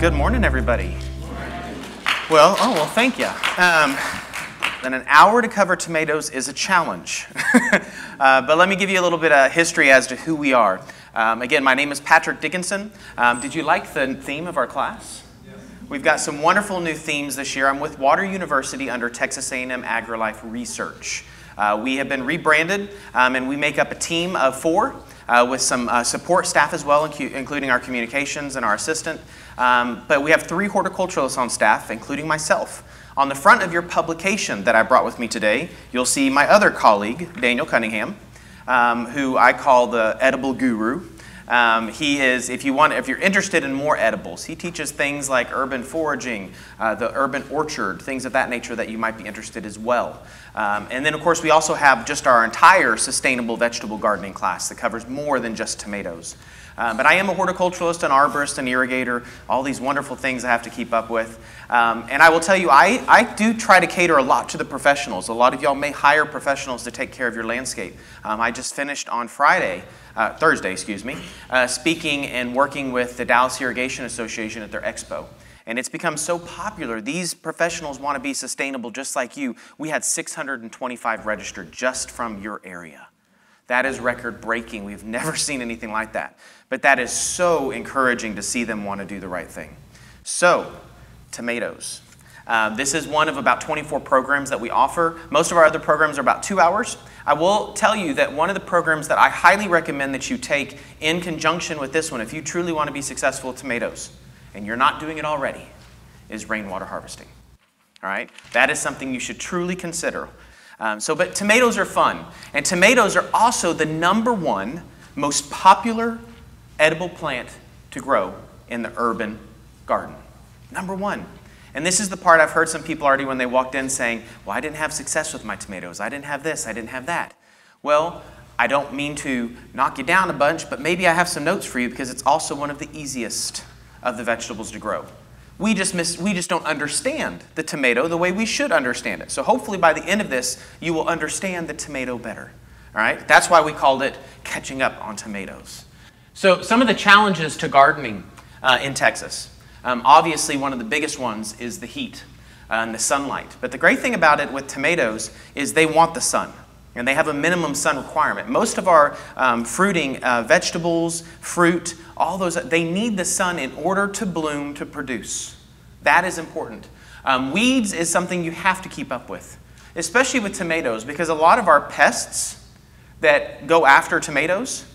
Good morning, everybody. Well, oh, well, thank you. Um, then an hour to cover tomatoes is a challenge. uh, but let me give you a little bit of history as to who we are. Um, again, my name is Patrick Dickinson. Um, did you like the theme of our class? We've got some wonderful new themes this year. I'm with Water University under Texas A&M AgriLife Research. Uh, we have been rebranded, um, and we make up a team of four uh, with some uh, support staff as well, including our communications and our assistant. Um, but we have three horticulturalists on staff, including myself. On the front of your publication that I brought with me today, you'll see my other colleague, Daniel Cunningham, um, who I call the edible guru. Um, he is, if you want, if you're interested in more edibles, he teaches things like urban foraging, uh, the urban orchard, things of that nature that you might be interested as well. Um, and then, of course, we also have just our entire sustainable vegetable gardening class that covers more than just tomatoes. Um, but I am a horticulturalist, an arborist, an irrigator, all these wonderful things I have to keep up with. Um, and I will tell you, I, I do try to cater a lot to the professionals. A lot of y'all may hire professionals to take care of your landscape. Um, I just finished on Friday, uh, Thursday, excuse me, uh, speaking and working with the Dallas Irrigation Association at their expo. And it's become so popular. These professionals want to be sustainable just like you. We had 625 registered just from your area. That is record breaking. We've never seen anything like that. But that is so encouraging to see them want to do the right thing. So, tomatoes. Uh, this is one of about 24 programs that we offer. Most of our other programs are about two hours. I will tell you that one of the programs that I highly recommend that you take in conjunction with this one, if you truly want to be successful with tomatoes, and you're not doing it already, is rainwater harvesting. All right? That is something you should truly consider. Um, so, but tomatoes are fun. And tomatoes are also the number one most popular edible plant to grow in the urban garden. Number one. And this is the part I've heard some people already when they walked in saying, Well, I didn't have success with my tomatoes. I didn't have this. I didn't have that. Well, I don't mean to knock you down a bunch, but maybe I have some notes for you because it's also one of the easiest of the vegetables to grow. We just, miss, we just don't understand the tomato the way we should understand it. So hopefully by the end of this, you will understand the tomato better. All right? That's why we called it catching up on tomatoes. So some of the challenges to gardening uh, in Texas. Um, obviously, one of the biggest ones is the heat uh, and the sunlight. But the great thing about it with tomatoes is they want the sun and they have a minimum sun requirement. Most of our um, fruiting uh, vegetables, fruit, all those, they need the sun in order to bloom to produce. That is important. Um, weeds is something you have to keep up with, especially with tomatoes, because a lot of our pests that go after tomatoes,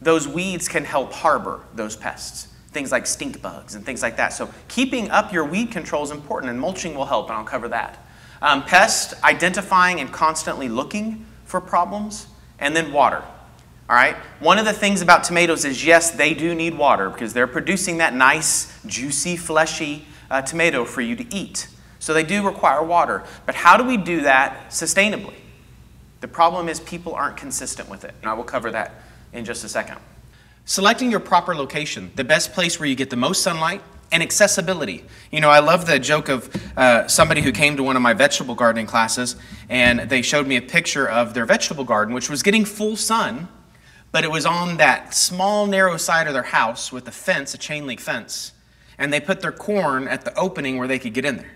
those weeds can help harbor those pests. Things like stink bugs and things like that. So keeping up your weed control is important, and mulching will help, and I'll cover that. Um, pest, identifying and constantly looking for problems, and then water. All right? One of the things about tomatoes is yes, they do need water because they're producing that nice, juicy, fleshy uh, tomato for you to eat. So they do require water. But how do we do that sustainably? The problem is people aren't consistent with it. And I will cover that in just a second. Selecting your proper location, the best place where you get the most sunlight and accessibility. You know, I love the joke of uh, somebody who came to one of my vegetable gardening classes and they showed me a picture of their vegetable garden, which was getting full sun, but it was on that small, narrow side of their house with a fence, a chain link fence, and they put their corn at the opening where they could get in there.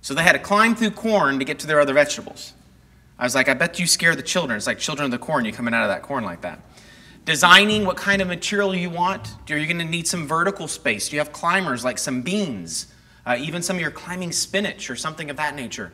So they had to climb through corn to get to their other vegetables. I was like, I bet you scare the children. It's like children of the corn, you coming out of that corn like that designing what kind of material you want. Are you going to need some vertical space? Do you have climbers like some beans? Uh, even some of your climbing spinach or something of that nature.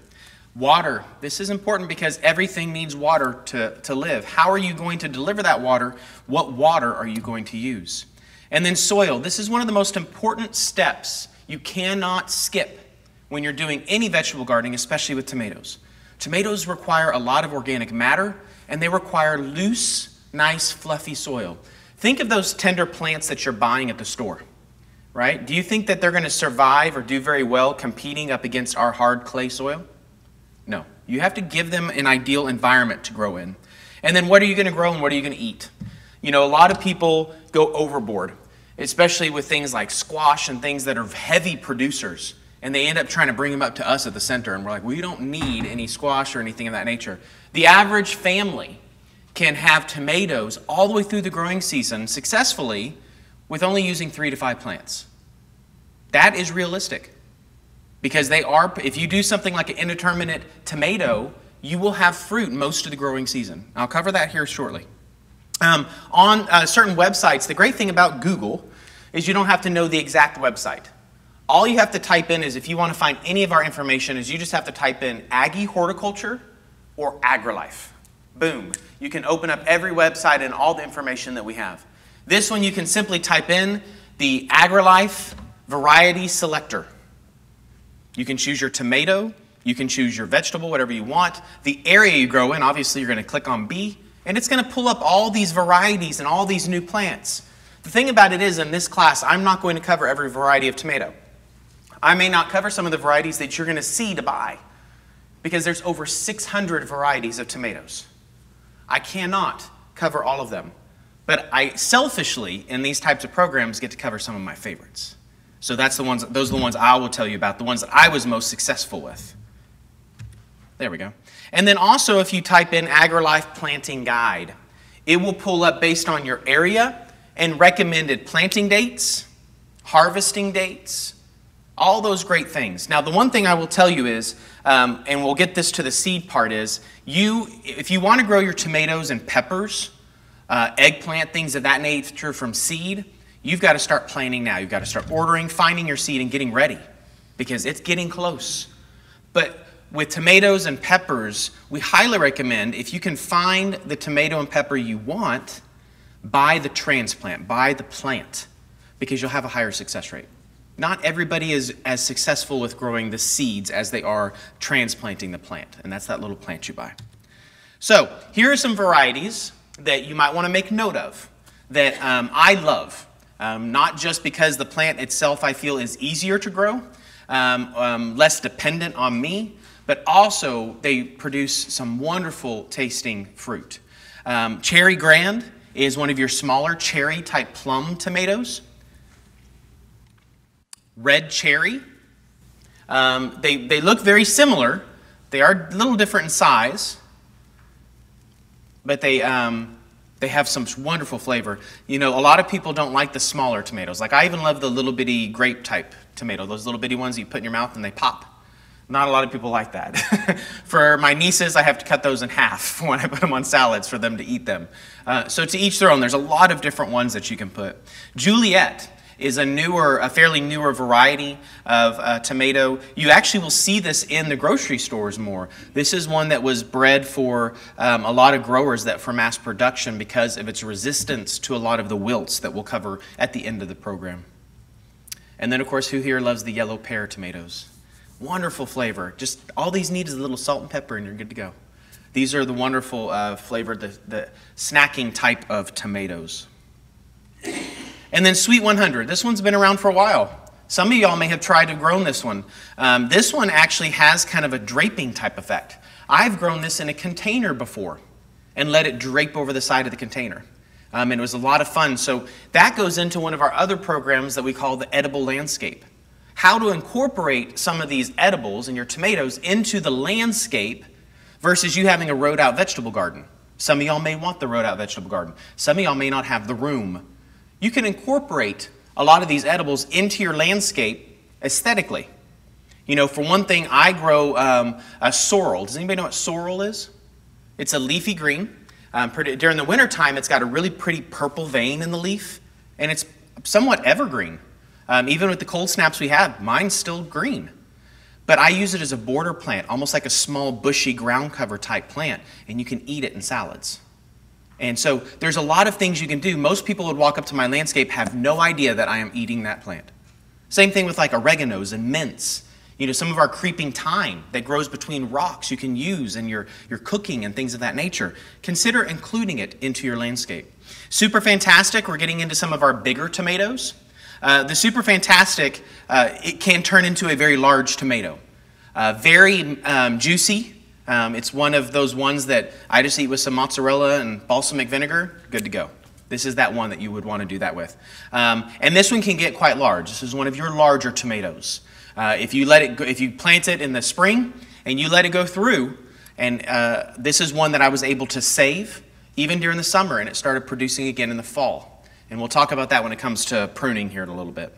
Water. This is important because everything needs water to, to live. How are you going to deliver that water? What water are you going to use? And then soil. This is one of the most important steps you cannot skip when you're doing any vegetable gardening, especially with tomatoes. Tomatoes require a lot of organic matter and they require loose, nice, fluffy soil. Think of those tender plants that you're buying at the store, right? Do you think that they're going to survive or do very well competing up against our hard clay soil? No. You have to give them an ideal environment to grow in. And then what are you going to grow and what are you going to eat? You know, a lot of people go overboard, especially with things like squash and things that are heavy producers. And they end up trying to bring them up to us at the center. And we're like, we don't need any squash or anything of that nature. The average family can have tomatoes all the way through the growing season successfully with only using three to five plants. That is realistic. Because they are, if you do something like an indeterminate tomato, you will have fruit most of the growing season. I'll cover that here shortly. Um, on uh, certain websites, the great thing about Google is you don't have to know the exact website. All you have to type in is if you want to find any of our information is you just have to type in Aggie Horticulture or AgriLife. Boom. You can open up every website and all the information that we have. This one you can simply type in the AgriLife variety selector. You can choose your tomato, you can choose your vegetable, whatever you want. The area you grow in, obviously, you're going to click on B, and it's going to pull up all these varieties and all these new plants. The thing about it is, in this class, I'm not going to cover every variety of tomato. I may not cover some of the varieties that you're going to see to buy because there's over 600 varieties of tomatoes. I cannot cover all of them. But I selfishly, in these types of programs, get to cover some of my favorites. So that's the ones, those are the ones I will tell you about, the ones that I was most successful with. There we go. And then also, if you type in AgriLife Planting Guide, it will pull up based on your area and recommended planting dates, harvesting dates, all those great things. Now, the one thing I will tell you is, um, and we'll get this to the seed part, is you, if you want to grow your tomatoes and peppers, uh, eggplant, things of that nature from seed, you've got to start planning now. You've got to start ordering, finding your seed, and getting ready because it's getting close. But with tomatoes and peppers, we highly recommend if you can find the tomato and pepper you want, buy the transplant, buy the plant, because you'll have a higher success rate. Not everybody is as successful with growing the seeds as they are transplanting the plant, and that's that little plant you buy. So, here are some varieties that you might want to make note of that um, I love. Um, not just because the plant itself I feel is easier to grow, um, um less dependent on me, but also they produce some wonderful tasting fruit. Um, cherry Grande is one of your smaller cherry type plum tomatoes red cherry. Um, they, they look very similar. They are a little different in size, but they, um, they have some wonderful flavor. You know, a lot of people don't like the smaller tomatoes. Like, I even love the little bitty grape type tomato, those little bitty ones you put in your mouth and they pop. Not a lot of people like that. for my nieces, I have to cut those in half when I put them on salads for them to eat them. Uh, so, to each their own, there's a lot of different ones that you can put. Juliet is a newer, a fairly newer variety of uh, tomato. You actually will see this in the grocery stores more. This is one that was bred for um, a lot of growers that for mass production because of its resistance to a lot of the wilts that we'll cover at the end of the program. And then, of course, who here loves the yellow pear tomatoes? Wonderful flavor. Just all these need is a little salt and pepper, and you're good to go. These are the wonderful uh, flavored, the, the snacking type of tomatoes. And then Sweet 100. This one's been around for a while. Some of y'all may have tried to grow this one. Um, this one actually has kind of a draping type effect. I've grown this in a container before and let it drape over the side of the container. Um, and it was a lot of fun. So that goes into one of our other programs that we call the edible landscape. How to incorporate some of these edibles and your tomatoes into the landscape versus you having a rowed out vegetable garden. Some of y'all may want the rowed out vegetable garden. Some of y'all may not have the room you can incorporate a lot of these edibles into your landscape aesthetically. You know, for one thing, I grow um, a sorrel. Does anybody know what sorrel is? It's a leafy green. Um, pretty, during the wintertime, it's got a really pretty purple vein in the leaf, and it's somewhat evergreen. Um, even with the cold snaps we have, mine's still green. But I use it as a border plant, almost like a small bushy ground cover type plant, and you can eat it in salads. And so there's a lot of things you can do. Most people would walk up to my landscape, have no idea that I am eating that plant. Same thing with like oreganos and mints. You know, some of our creeping thyme that grows between rocks you can use in your, your cooking and things of that nature. Consider including it into your landscape. Super fantastic, we're getting into some of our bigger tomatoes. Uh, the super fantastic, uh, it can turn into a very large tomato. Uh, very um, juicy, um, it's one of those ones that I just eat with some mozzarella and balsamic vinegar, good to go. This is that one that you would want to do that with. Um, and this one can get quite large. This is one of your larger tomatoes. Uh, if you let it go, if you plant it in the spring and you let it go through, and uh, this is one that I was able to save even during the summer, and it started producing again in the fall. And we'll talk about that when it comes to pruning here in a little bit.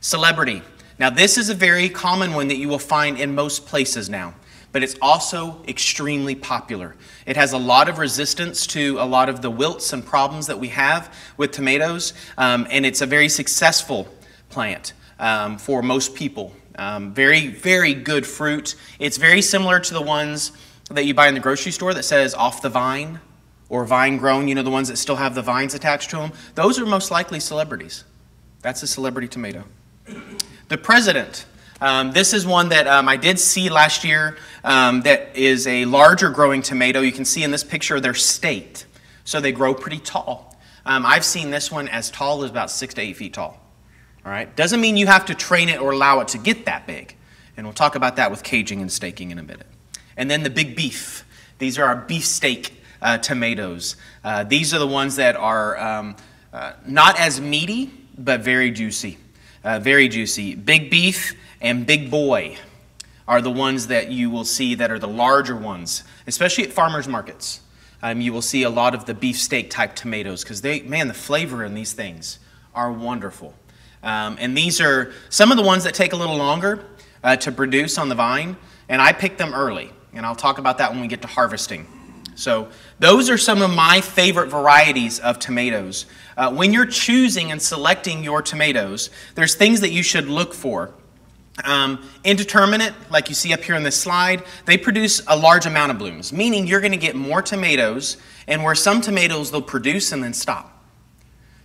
Celebrity. Now, this is a very common one that you will find in most places now, but it's also extremely popular. It has a lot of resistance to a lot of the wilts and problems that we have with tomatoes, um, and it's a very successful plant um, for most people. Um, very, very good fruit. It's very similar to the ones that you buy in the grocery store that says off the vine or vine grown, you know, the ones that still have the vines attached to them. Those are most likely celebrities. That's a celebrity tomato. The president. Um, this is one that um, I did see last year um, that is a larger growing tomato. You can see in this picture their state. So they grow pretty tall. Um, I've seen this one as tall as about six to eight feet tall. All right? Doesn't mean you have to train it or allow it to get that big. And we'll talk about that with caging and staking in a minute. And then the big beef. These are our beefsteak uh, tomatoes. Uh, these are the ones that are um, uh, not as meaty, but very juicy. Uh, very juicy. Big beef and big boy are the ones that you will see that are the larger ones, especially at farmers markets. Um, you will see a lot of the beefsteak type tomatoes because they, man, the flavor in these things are wonderful. Um, and these are some of the ones that take a little longer uh, to produce on the vine, and I pick them early, and I'll talk about that when we get to harvesting. So, those are some of my favorite varieties of tomatoes. Uh, when you're choosing and selecting your tomatoes, there's things that you should look for. Um, indeterminate, like you see up here on this slide, they produce a large amount of blooms, meaning you're going to get more tomatoes, and where some tomatoes they'll produce and then stop.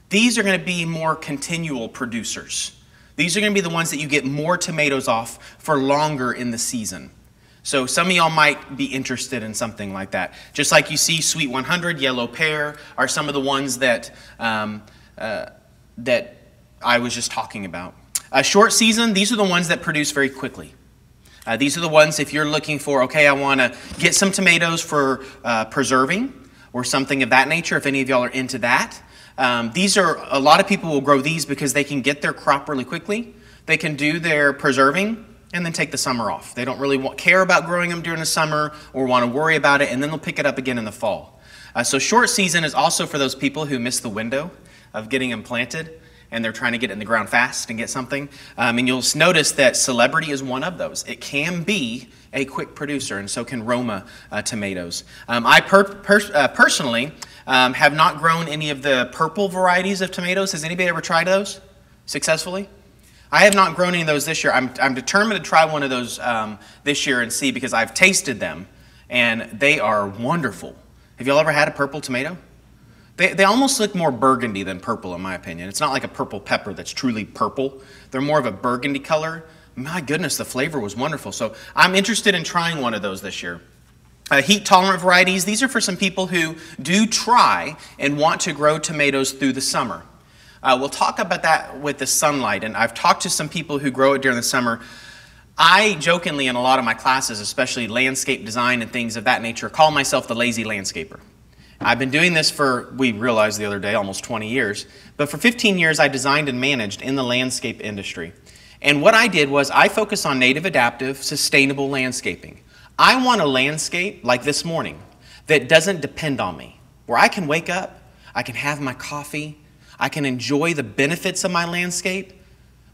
These are going to be more continual producers. These are going to be the ones that you get more tomatoes off for longer in the season. So some of y'all might be interested in something like that. Just like you see Sweet 100, Yellow Pear are some of the ones that, um, uh, that I was just talking about. A short season, these are the ones that produce very quickly. Uh, these are the ones if you're looking for, okay, I want to get some tomatoes for uh, preserving or something of that nature, if any of y'all are into that. Um, these are, a lot of people will grow these because they can get their crop really quickly. They can do their preserving and then take the summer off. They don't really want, care about growing them during the summer or want to worry about it, and then they'll pick it up again in the fall. Uh, so, short season is also for those people who miss the window of getting them planted and they're trying to get in the ground fast and get something. Um, and you'll notice that celebrity is one of those. It can be a quick producer, and so can Roma uh, tomatoes. Um, I per- per- uh, personally um, have not grown any of the purple varieties of tomatoes. Has anybody ever tried those successfully? I have not grown any of those this year. I'm, I'm determined to try one of those um, this year and see because I've tasted them and they are wonderful. Have y'all ever had a purple tomato? They, they almost look more burgundy than purple, in my opinion. It's not like a purple pepper that's truly purple, they're more of a burgundy color. My goodness, the flavor was wonderful. So I'm interested in trying one of those this year. Uh, heat tolerant varieties, these are for some people who do try and want to grow tomatoes through the summer. Uh, we'll talk about that with the sunlight, and I've talked to some people who grow it during the summer. I jokingly, in a lot of my classes, especially landscape design and things of that nature, call myself the lazy landscaper. I've been doing this for, we realized the other day, almost 20 years. But for 15 years, I designed and managed in the landscape industry. And what I did was I focus on native adaptive, sustainable landscaping. I want a landscape like this morning that doesn't depend on me, where I can wake up, I can have my coffee, I can enjoy the benefits of my landscape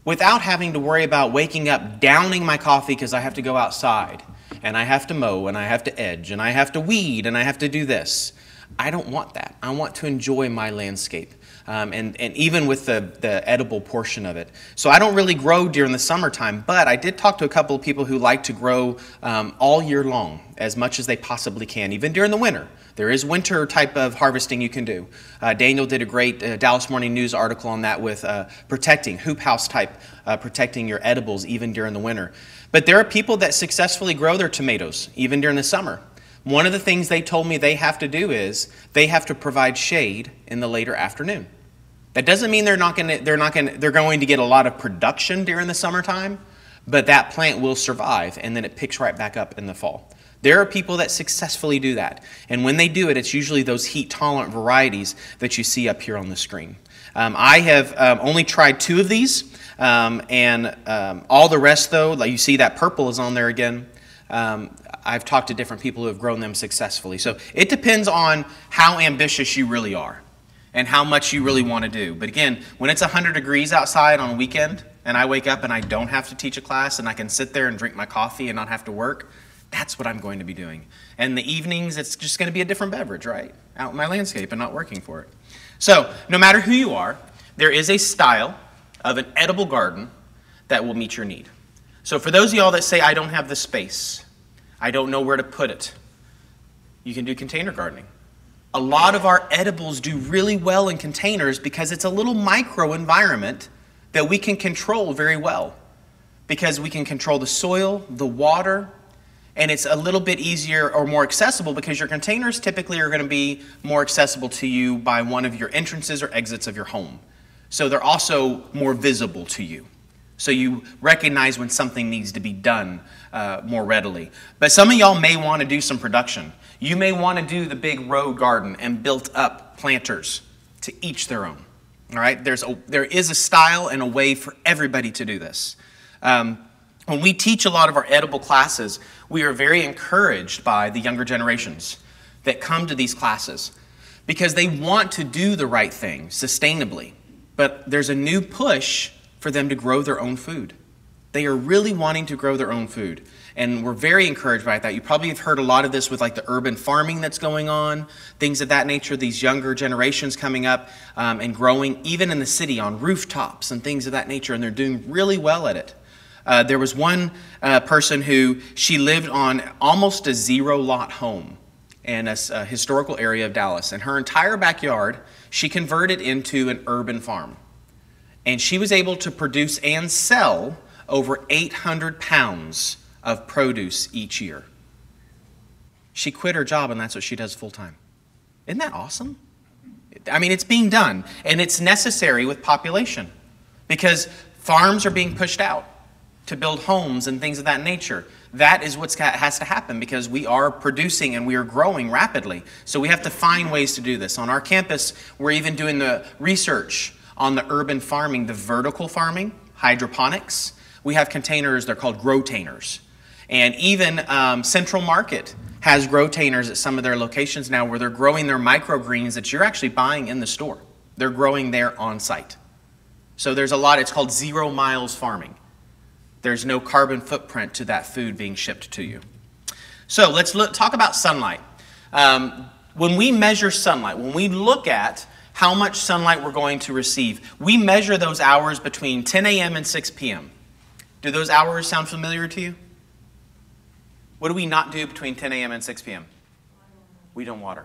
without having to worry about waking up downing my coffee because I have to go outside and I have to mow and I have to edge and I have to weed and I have to do this. I don't want that. I want to enjoy my landscape. Um, and, and even with the, the edible portion of it. So I don't really grow during the summertime, but I did talk to a couple of people who like to grow um, all year long as much as they possibly can, even during the winter. There is winter type of harvesting you can do. Uh, Daniel did a great uh, Dallas Morning News article on that with uh, protecting, hoop house type, uh, protecting your edibles even during the winter. But there are people that successfully grow their tomatoes even during the summer. One of the things they told me they have to do is they have to provide shade in the later afternoon. That doesn't mean they're not going to, they're not going to, they're going to get a lot of production during the summertime, but that plant will survive and then it picks right back up in the fall. There are people that successfully do that. And when they do it, it's usually those heat tolerant varieties that you see up here on the screen. Um, I have um, only tried two of these, um, and um, all the rest, though, like you see that purple is on there again. I've talked to different people who have grown them successfully. So it depends on how ambitious you really are and how much you really want to do. But again, when it's 100 degrees outside on a weekend, and I wake up and I don't have to teach a class and I can sit there and drink my coffee and not have to work, that's what I'm going to be doing. And the evenings, it's just going to be a different beverage, right? Out in my landscape and not working for it. So, no matter who you are, there is a style of an edible garden that will meet your need. So, for those of y'all that say, I don't have the space, I don't know where to put it, you can do container gardening. A lot of our edibles do really well in containers because it's a little micro environment that we can control very well. Because we can control the soil, the water, and it's a little bit easier or more accessible because your containers typically are going to be more accessible to you by one of your entrances or exits of your home. So they're also more visible to you. So you recognize when something needs to be done uh, more readily. But some of y'all may want to do some production. You may want to do the big row garden and built up planters to each their own. All right, there's a, there is a style and a way for everybody to do this. Um, when we teach a lot of our edible classes, we are very encouraged by the younger generations that come to these classes because they want to do the right thing sustainably. But there's a new push for them to grow their own food. They are really wanting to grow their own food. And we're very encouraged by that. You probably have heard a lot of this with like the urban farming that's going on, things of that nature, these younger generations coming up um, and growing, even in the city on rooftops and things of that nature. And they're doing really well at it. Uh, there was one uh, person who she lived on almost a zero lot home in a, a historical area of Dallas. And her entire backyard, she converted into an urban farm. And she was able to produce and sell over 800 pounds of produce each year. She quit her job, and that's what she does full time. Isn't that awesome? I mean, it's being done, and it's necessary with population because farms are being pushed out to build homes and things of that nature. That is what has to happen because we are producing and we are growing rapidly. So we have to find ways to do this. On our campus, we're even doing the research on the urban farming, the vertical farming, hydroponics. We have containers, they're called growtainers. And even um, Central Market has growtainers at some of their locations now where they're growing their microgreens that you're actually buying in the store. They're growing there on site. So there's a lot, it's called zero miles farming. There's no carbon footprint to that food being shipped to you. So let's look, talk about sunlight. Um, when we measure sunlight, when we look at how much sunlight we're going to receive, we measure those hours between 10 a.m. and 6 p.m. Do those hours sound familiar to you? What do we not do between 10 a.m. and 6 p.m.? We don't water.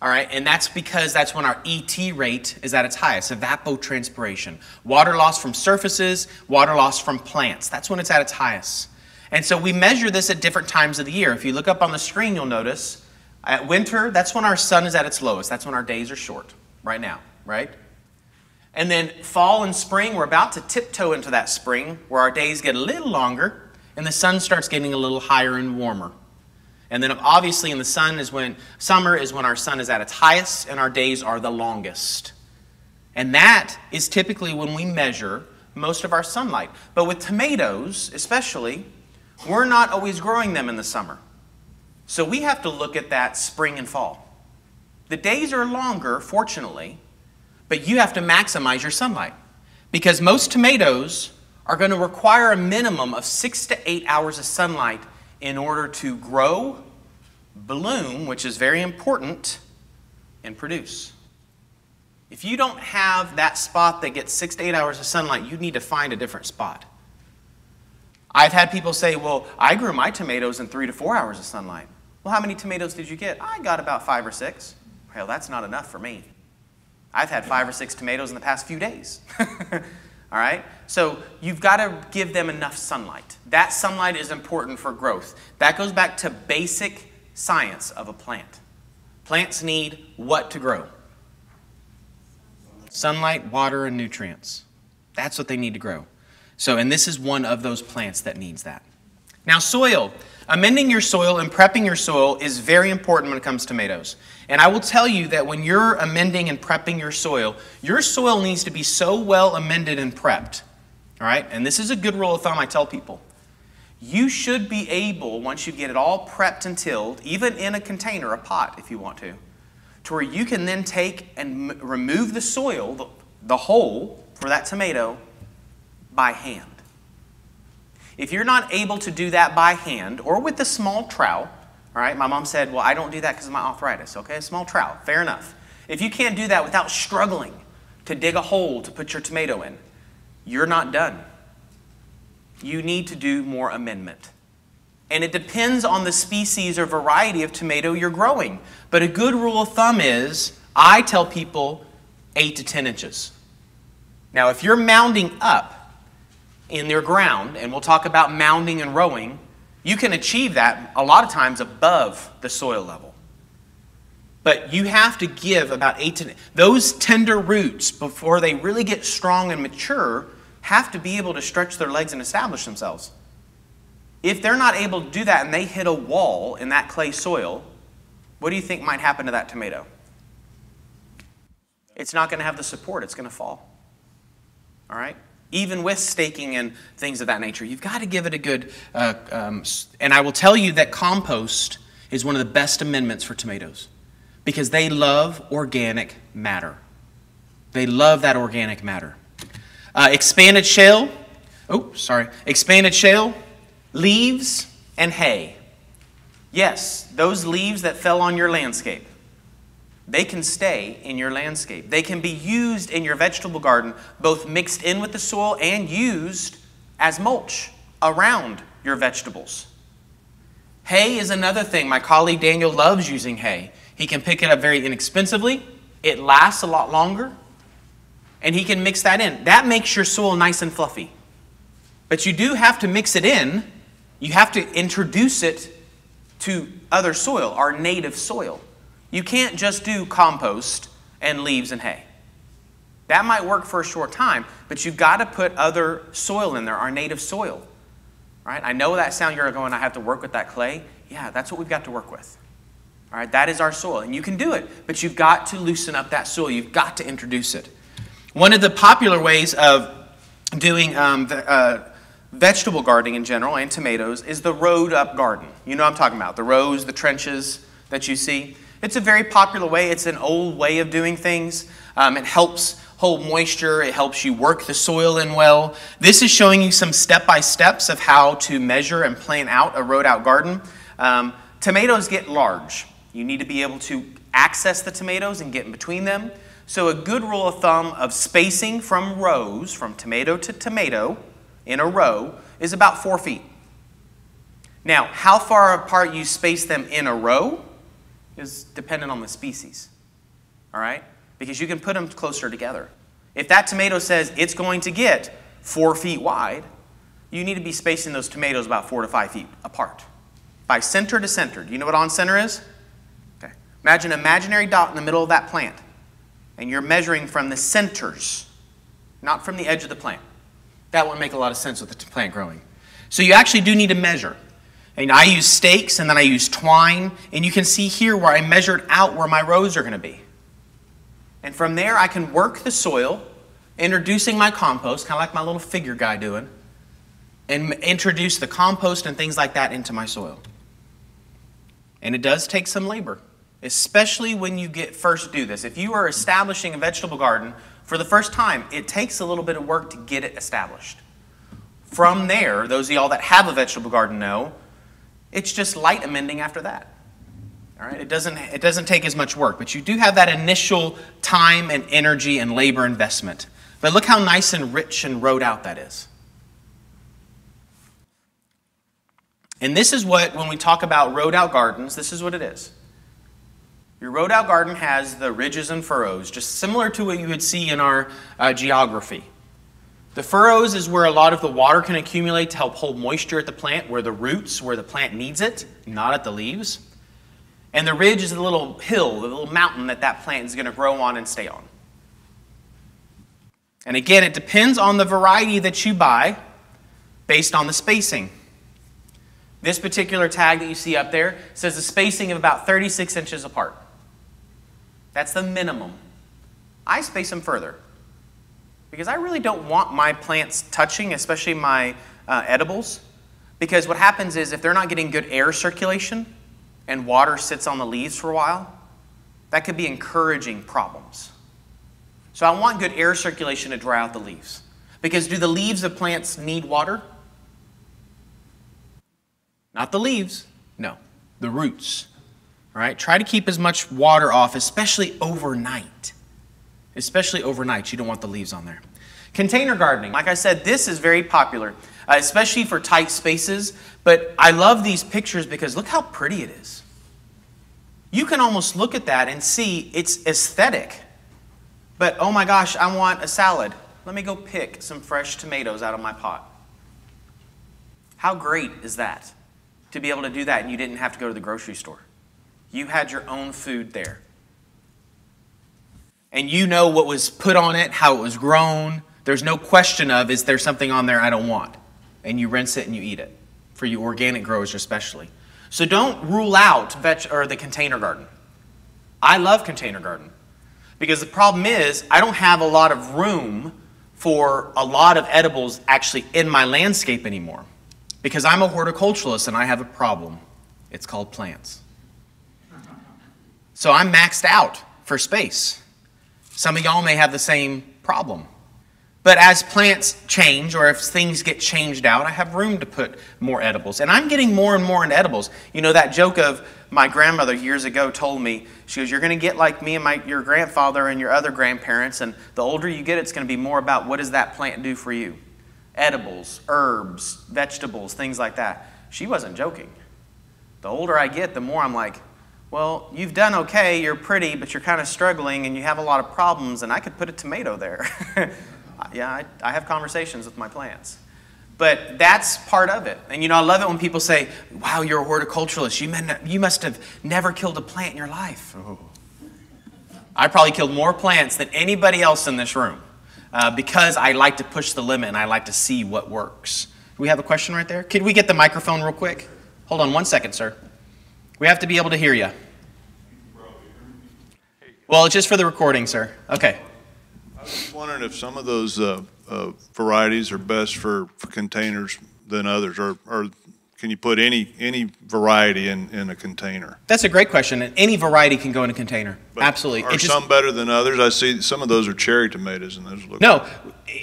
All right, and that's because that's when our ET rate is at its highest, evapotranspiration. Water loss from surfaces, water loss from plants. That's when it's at its highest. And so we measure this at different times of the year. If you look up on the screen, you'll notice at winter, that's when our sun is at its lowest. That's when our days are short, right now, right? And then fall and spring, we're about to tiptoe into that spring where our days get a little longer and the sun starts getting a little higher and warmer. And then obviously in the sun is when summer is when our sun is at its highest and our days are the longest. And that is typically when we measure most of our sunlight. But with tomatoes, especially, we're not always growing them in the summer. So we have to look at that spring and fall. The days are longer, fortunately, but you have to maximize your sunlight. Because most tomatoes are going to require a minimum of six to eight hours of sunlight in order to grow, bloom, which is very important, and produce. If you don't have that spot that gets six to eight hours of sunlight, you need to find a different spot. I've had people say, Well, I grew my tomatoes in three to four hours of sunlight. Well, how many tomatoes did you get? I got about five or six. That's not enough for me. I've had five or six tomatoes in the past few days. All right? So you've got to give them enough sunlight. That sunlight is important for growth. That goes back to basic science of a plant. Plants need what to grow? Sunlight, water, and nutrients. That's what they need to grow. So, and this is one of those plants that needs that. Now, soil. Amending your soil and prepping your soil is very important when it comes to tomatoes. And I will tell you that when you're amending and prepping your soil, your soil needs to be so well amended and prepped. All right? And this is a good rule of thumb I tell people. You should be able, once you get it all prepped and tilled, even in a container, a pot if you want to, to where you can then take and remove the soil, the, the hole for that tomato, by hand. If you're not able to do that by hand or with a small trowel, all right, my mom said, Well, I don't do that because of my arthritis. Okay, a small trowel, fair enough. If you can't do that without struggling to dig a hole to put your tomato in, you're not done. You need to do more amendment. And it depends on the species or variety of tomato you're growing. But a good rule of thumb is I tell people 8 to 10 inches. Now, if you're mounding up in their ground, and we'll talk about mounding and rowing, you can achieve that a lot of times above the soil level. But you have to give about 8 to those tender roots before they really get strong and mature have to be able to stretch their legs and establish themselves. If they're not able to do that and they hit a wall in that clay soil, what do you think might happen to that tomato? It's not going to have the support, it's going to fall. All right? Even with staking and things of that nature, you've got to give it a good. Uh, um, and I will tell you that compost is one of the best amendments for tomatoes because they love organic matter. They love that organic matter. Uh, expanded shale, oh, sorry, expanded shale, leaves, and hay. Yes, those leaves that fell on your landscape, they can stay in your landscape. They can be used in your vegetable garden, both mixed in with the soil and used as mulch around your vegetables. Hay is another thing. My colleague Daniel loves using hay. He can pick it up very inexpensively, it lasts a lot longer, and he can mix that in. That makes your soil nice and fluffy. But you do have to mix it in, you have to introduce it to other soil, our native soil. You can't just do compost and leaves and hay. That might work for a short time, but you've got to put other soil in there, our native soil. Right? I know that sound you're going, I have to work with that clay. Yeah, that's what we've got to work with. All right, that is our soil, and you can do it, but you've got to loosen up that soil. You've got to introduce it. One of the popular ways of doing um, the, uh, vegetable gardening in general and tomatoes is the rowed up garden. You know what I'm talking about the rows, the trenches that you see. It's a very popular way, it's an old way of doing things. Um, it helps hold moisture, it helps you work the soil in well. This is showing you some step by steps of how to measure and plan out a rowed out garden. Um, tomatoes get large. You need to be able to access the tomatoes and get in between them. So, a good rule of thumb of spacing from rows, from tomato to tomato in a row, is about four feet. Now, how far apart you space them in a row is dependent on the species. All right? Because you can put them closer together. If that tomato says it's going to get four feet wide, you need to be spacing those tomatoes about four to five feet apart. By center to center. Do you know what on center is? Okay. Imagine an imaginary dot in the middle of that plant and you're measuring from the centers, not from the edge of the plant. That wouldn't make a lot of sense with the plant growing. So you actually do need to measure. And I use stakes and then I use twine, and you can see here where I measured out where my rows are going to be. And from there, I can work the soil, introducing my compost, kind of like my little figure guy doing, and introduce the compost and things like that into my soil. And it does take some labor especially when you get first do this. If you are establishing a vegetable garden for the first time, it takes a little bit of work to get it established. From there, those of y'all that have a vegetable garden know, it's just light amending after that. All right, it doesn't it doesn't take as much work, but you do have that initial time and energy and labor investment. But look how nice and rich and rowed out that is. And this is what, when we talk about rowed out gardens, this is what it is. Your rowed out garden has the ridges and furrows, just similar to what you would see in our uh, geography. The furrows is where a lot of the water can accumulate to help hold moisture at the plant, where the roots, where the plant needs it, not at the leaves. And the ridge is the little hill, the little mountain that that plant is going to grow on and stay on. And again, it depends on the variety that you buy based on the spacing. This particular tag that you see up there says a spacing of about 36 inches apart. That's the minimum. I space them further because I really don't want my plants touching, especially my uh, edibles. Because what happens is if they're not getting good air circulation and water sits on the leaves for a while, that could be encouraging problems. So I want good air circulation to dry out the leaves. Because do the leaves of plants need water? Not the leaves, no, the roots. All right, try to keep as much water off, especially overnight. Especially overnight, you don't want the leaves on there. Container gardening, like I said, this is very popular, uh, especially for tight spaces. But I love these pictures because look how pretty it is. You can almost look at that and see it's aesthetic. But oh my gosh, I want a salad. Let me go pick some fresh tomatoes out of my pot. How great is that? To be able to do that and you didn't have to go to the grocery store. You had your own food there. And you know what was put on it, how it was grown. There's no question of, is there something on there I don't want? And you rinse it and you eat it, for you organic growers especially. So don't rule out veg- or the container garden. I love container garden because the problem is I don't have a lot of room for a lot of edibles actually in my landscape anymore because I'm a horticulturalist and I have a problem. It's called plants. So I'm maxed out for space. Some of y'all may have the same problem. But as plants change or if things get changed out, I have room to put more edibles. And I'm getting more and more in edibles. You know, that joke of my grandmother years ago told me, she goes, You're going to get like me and my, your grandfather and your other grandparents, and the older you get, it's going to be more about what does that plant do for you? Edibles, herbs, vegetables, things like that. She wasn't joking. The older I get, the more I'm like, well, you've done okay, you're pretty, but you're kind of struggling and you have a lot of problems, and I could put a tomato there. yeah, I, I, have conversations with my plants. But that's part of it. And you know, I love it when people say, wow, you're a horticulturalist. You, men, you must have never killed a plant in your life. Oh. I probably killed more plants than anybody else in this room uh, because I like to push the limit and I like to see what works. Do we have a question right there? Could we get the microphone real quick? Hold on one second, sir. We have to be able to hear you. Well, it's just for the recording, sir. Okay. I was wondering if some of those uh, uh, varieties are best for, for containers than others, or, or can you put any any variety in, in a container? That's a great question. And any variety can go in a container. But Absolutely. Are just, some better than others? I see some of those are cherry tomatoes, and those look. No,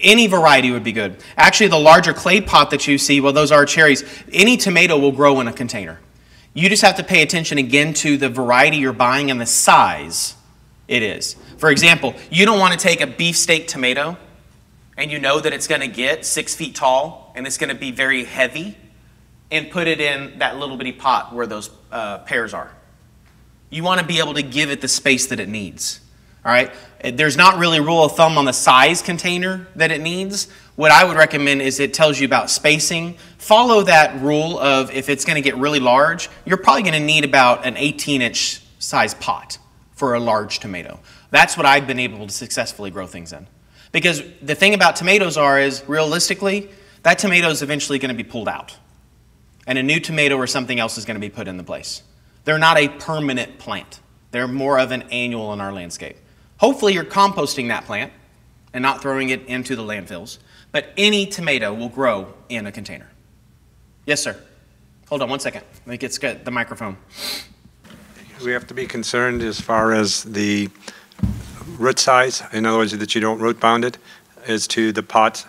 any variety would be good. Actually, the larger clay pot that you see, well, those are cherries. Any tomato will grow in a container. You just have to pay attention again to the variety you're buying and the size it is. For example, you don't want to take a beefsteak tomato and you know that it's going to get six feet tall and it's going to be very heavy and put it in that little bitty pot where those uh, pears are. You want to be able to give it the space that it needs. All right? There's not really a rule of thumb on the size container that it needs. What I would recommend is it tells you about spacing. Follow that rule of if it's going to get really large, you're probably going to need about an 18 inch size pot for a large tomato. That's what I've been able to successfully grow things in. Because the thing about tomatoes are is realistically, that tomato is eventually going to be pulled out. And a new tomato or something else is going to be put in the place. They're not a permanent plant. They're more of an annual in our landscape. Hopefully you're composting that plant and not throwing it into the landfills. But any tomato will grow in a container. Yes, sir. Hold on one second. Let me get the microphone. We have to be concerned as far as the root size, in other words, that you don't root bound it, as to the pot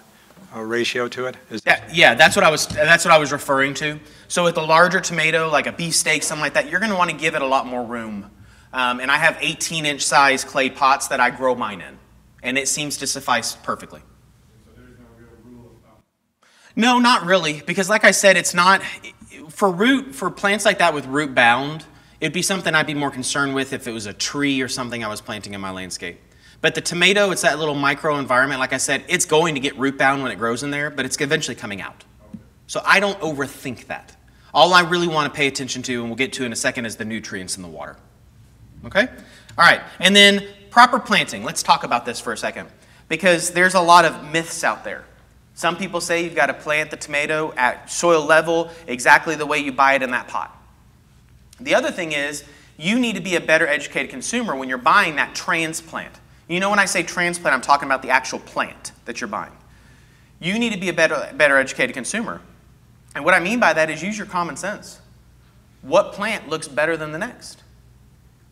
uh, ratio to it? Is yeah, yeah, that's what I was. That's what I was referring to. So with a larger tomato, like a beefsteak, something like that, you're going to want to give it a lot more room. Um, and I have 18 inch size clay pots that I grow mine in, and it seems to suffice perfectly. No, not really, because like I said, it's not for root for plants like that with root bound. It'd be something I'd be more concerned with if it was a tree or something I was planting in my landscape. But the tomato, it's that little micro environment. Like I said, it's going to get root bound when it grows in there, but it's eventually coming out. So I don't overthink that. All I really want to pay attention to, and we'll get to in a second, is the nutrients in the water. Okay? All right. And then proper planting. Let's talk about this for a second because there's a lot of myths out there. Some people say you've got to plant the tomato at soil level exactly the way you buy it in that pot. The other thing is, you need to be a better educated consumer when you're buying that transplant. You know, when I say transplant, I'm talking about the actual plant that you're buying. You need to be a better, better educated consumer. And what I mean by that is use your common sense. What plant looks better than the next?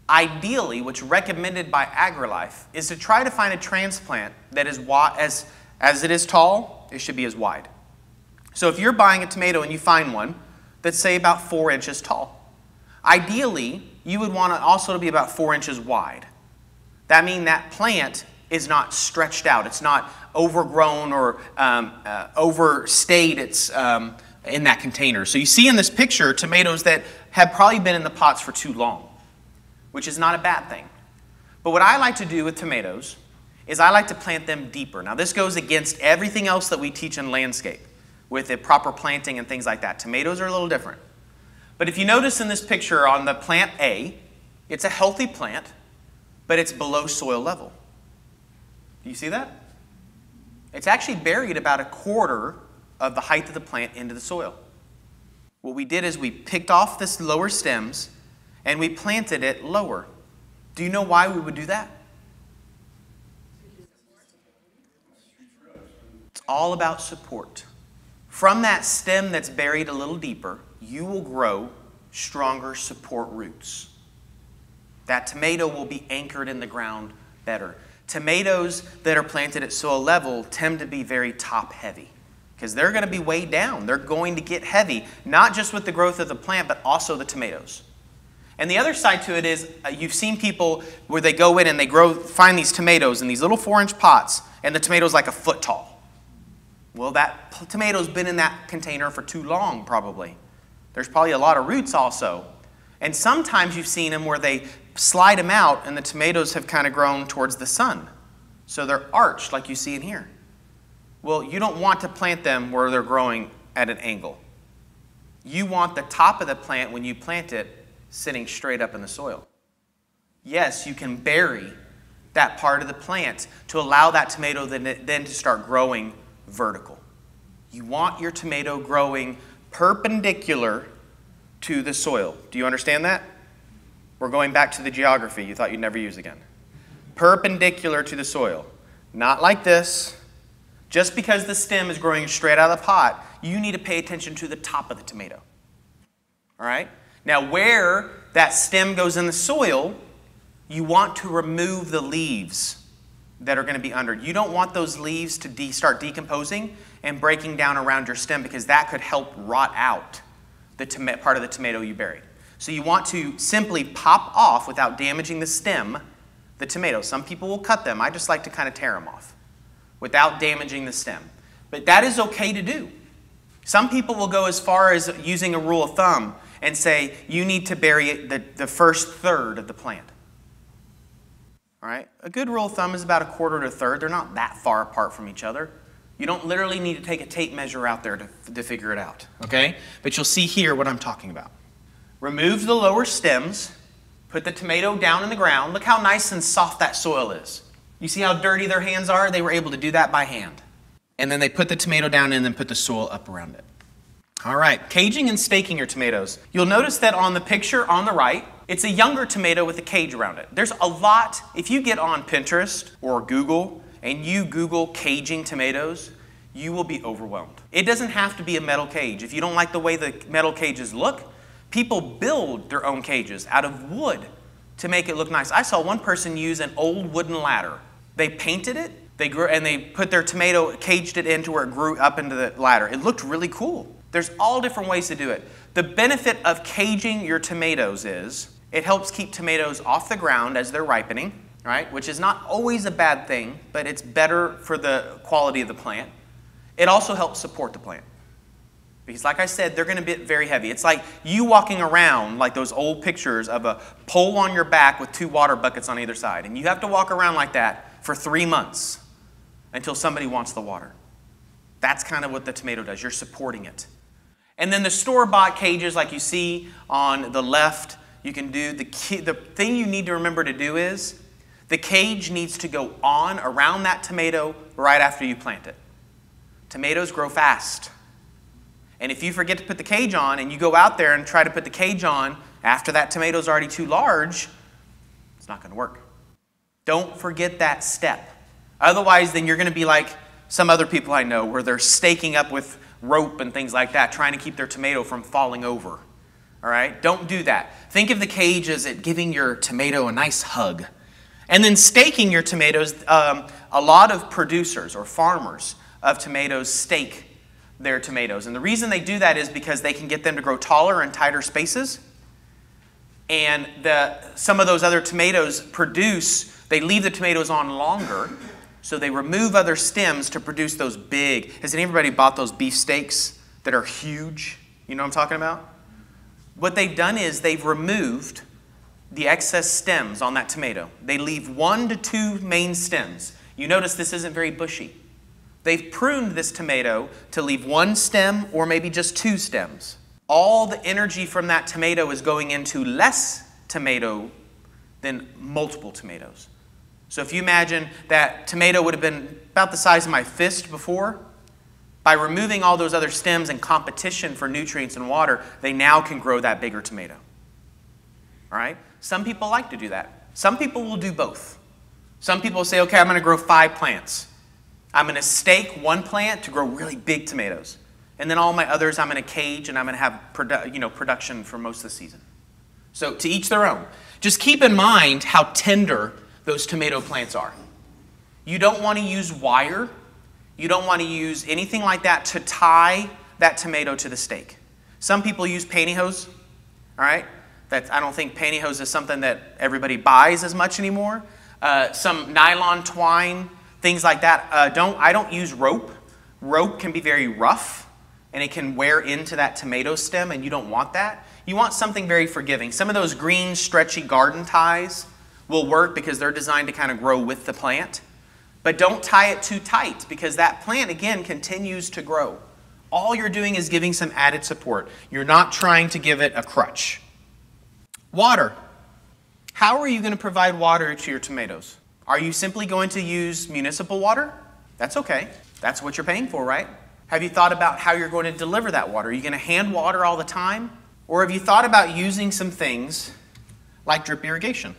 Ideally, what's recommended by AgriLife is to try to find a transplant that is as as it is tall, it should be as wide. So if you're buying a tomato and you find one that's, say, about four inches tall, ideally, you would want it also to be about four inches wide. That means that plant is not stretched out. It's not overgrown or um, uh, overstayed its, um, in that container. So you see in this picture tomatoes that have probably been in the pots for too long, which is not a bad thing. But what I like to do with tomatoes is I like to plant them deeper. Now this goes against everything else that we teach in landscape with the proper planting and things like that. Tomatoes are a little different. But if you notice in this picture on the plant A, it's a healthy plant, but it's below soil level. Do you see that? It's actually buried about a quarter of the height of the plant into the soil. What we did is we picked off this lower stems and we planted it lower. Do you know why we would do that? It's all about support. From that stem that's buried a little deeper, you will grow stronger support roots. That tomato will be anchored in the ground better. Tomatoes that are planted at soil level tend to be very top heavy because they're going to be weighed down. They're going to get heavy, not just with the growth of the plant, but also the tomatoes. And the other side to it is uh, you've seen people where they go in and they grow, find these tomatoes in these little four inch pots, and the tomato's like a foot tall. Well, that tomato's been in that container for too long, probably. There's probably a lot of roots also. And sometimes you've seen them where they slide them out and the tomatoes have kind of grown towards the sun. So they're arched like you see in here. Well, you don't want to plant them where they're growing at an angle. You want the top of the plant, when you plant it, sitting straight up in the soil. Yes, you can bury that part of the plant to allow that tomato then, to start growing vertical. You want your tomato growing perpendicular to the soil. Do you understand that? We're going back to the geography you thought you'd never use again. Perpendicular to the soil. Not like this. Just because the stem is growing straight out of the pot, you need to pay attention to the top of the tomato. All right? Now, where that stem goes in the soil, you want to remove the leaves that are going to be under. You don't want those leaves to de start decomposing and breaking down around your stem because that could help rot out the part of the tomato you buried. So you want to simply pop off without damaging the stem, the tomato. Some people will cut them. I just like to kind of tear them off without damaging the stem. But that is okay to do. Some people will go as far as using a rule of thumb and say you need to bury the, the first third of the plant. All right? A good rule of thumb is about a quarter to a third. They're not that far apart from each other. You don't literally need to take a tape measure out there to, to figure it out, okay? But you'll see here what I'm talking about. Remove the lower stems, put the tomato down in the ground. Look how nice and soft that soil is. You see how dirty their hands are? They were able to do that by hand. And then they put the tomato down and then put the soil up around it. All right, caging and staking your tomatoes. You'll notice that on the picture on the right, it's a younger tomato with a cage around it. There's a lot, if you get on Pinterest or Google and you Google caging tomatoes, you will be overwhelmed. It doesn't have to be a metal cage. If you don't like the way the metal cages look, people build their own cages out of wood to make it look nice. I saw one person use an old wooden ladder. They painted it, they grew, and they put their tomato, caged it into where it grew up into the ladder. It looked really cool. There's all different ways to do it. The benefit of caging your tomatoes is it helps keep tomatoes off the ground as they're ripening, right? Which is not always a bad thing, but it's better for the quality of the plant. It also helps support the plant. Because, like I said, they're going to be very heavy. It's like you walking around like those old pictures of a pole on your back with two water buckets on either side. And you have to walk around like that for three months until somebody wants the water. That's kind of what the tomato does. You're supporting it. And then the store-bought cages like you see on the left, you can do, the, key, the thing you need to remember to do is the cage needs to go on around that tomato right after you plant it. Tomatoes grow fast. And if you forget to put the cage on and you go out there and try to put the cage on after that tomato's already too large, it's not going to work. Don't forget that step. Otherwise, then you're going to be like some other people I know where they're staking up with rope and things like that, trying to keep their tomato from falling over. All right? Don't do that. Think of the cage as it giving your tomato a nice hug And then staking your tomatoes, um, a lot of producers or farmers of tomatoes stake their tomatoes. And the reason they do that is because they can get them to grow taller in tighter spaces. And the, some of those other tomatoes produce, they leave the tomatoes on longer. So they remove other stems to produce those big. Has anybody bought those beef steaks that are huge? You know what I'm talking about? What they've done is they've removed the excess stems on that tomato. They leave one to two main stems. You notice this isn't very bushy. They've pruned this tomato to leave one stem or maybe just two stems. All the energy from that tomato is going into less tomato than multiple tomatoes. So if you imagine that tomato would have been about the size of my fist before, by removing all those other stems and competition for nutrients and water, they now can grow that bigger tomato. All right? Some people like to do that. Some people will do both. Some people say, okay, I'm going to grow five plants. I'm going to stake one plant to grow really big tomatoes. And then all my others I'm going to cage and I'm going to have produ- you know, production for most of the season. So to each their own. Just keep in mind how tender those tomato plants are. You don't want to use wire you don't want to use anything like that to tie that tomato to the stake. Some people use pantyhose, all right? That, I don't think pantyhose is something that everybody buys as much anymore. Uh, some nylon twine, things like that. Uh, don't, I don't use rope. Rope can be very rough and it can wear into that tomato stem, and you don't want that. You want something very forgiving. Some of those green, stretchy garden ties will work because they're designed to kind of grow with the plant. But don't tie it too tight because that plant, again, continues to grow. All you're doing is giving some added support. You're not trying to give it a crutch. Water. How are you going to provide water to your tomatoes? Are you simply going to use municipal water? That's okay. That's what you're paying for, right? Have you thought about how you're going to deliver that water? Are you going to hand water all the time? Or have you thought about using some things like drip irrigation?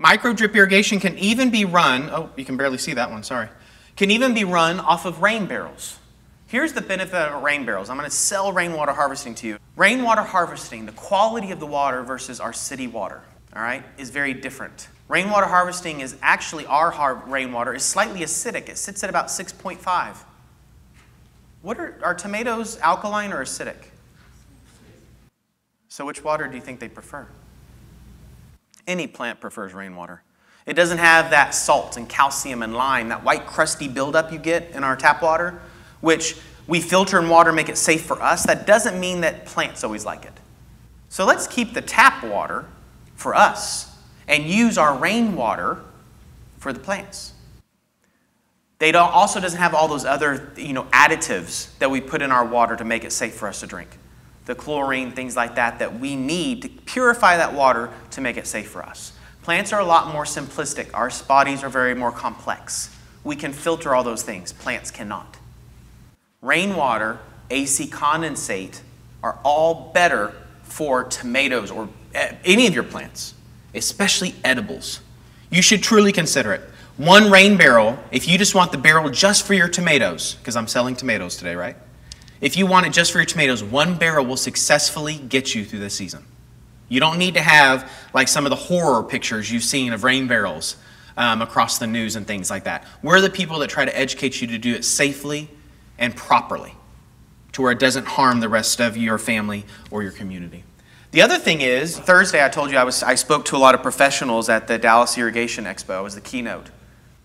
Micro drip irrigation can even be run, oh, you can barely see that one, sorry, can even be run off of rain barrels. Here's the benefit of rain barrels. I'm going to sell rainwater harvesting to you. Rainwater harvesting, the quality of the water versus our city water, all right, is very different. Rainwater harvesting is actually our rainwater is slightly acidic. It sits at about 6.5. What are, are tomatoes alkaline or acidic? So which water do you think they prefer? Any plant prefers rainwater. It doesn't have that salt and calcium and lime, that white crusty buildup you get in our tap water, which we filter in water, make it safe for us. That doesn't mean that plants always like it. So let's keep the tap water for us and use our rainwater for the plants. They also doesn't have all those other you know, additives that we put in our water to make it safe for us to drink the chlorine, things like that, that we need to purify that water to make it safe for us. Plants are a lot more simplistic. Our bodies are very more complex. We can filter all those things. Plants cannot. Rainwater, AC condensate are all better for tomatoes or eh, any of your plants, especially edibles. You should truly consider it. One rain barrel, if you just want the barrel just for your tomatoes, because I'm selling tomatoes today, right? If you want it just for your tomatoes, one barrel will successfully get you through the season. You don't need to have like some of the horror pictures you've seen of rain barrels um, across the news and things like that. We're the people that try to educate you to do it safely and properly to where it doesn't harm the rest of your family or your community. The other thing is, Thursday I told you I, was, I spoke to a lot of professionals at the Dallas Irrigation Expo. I was the keynote.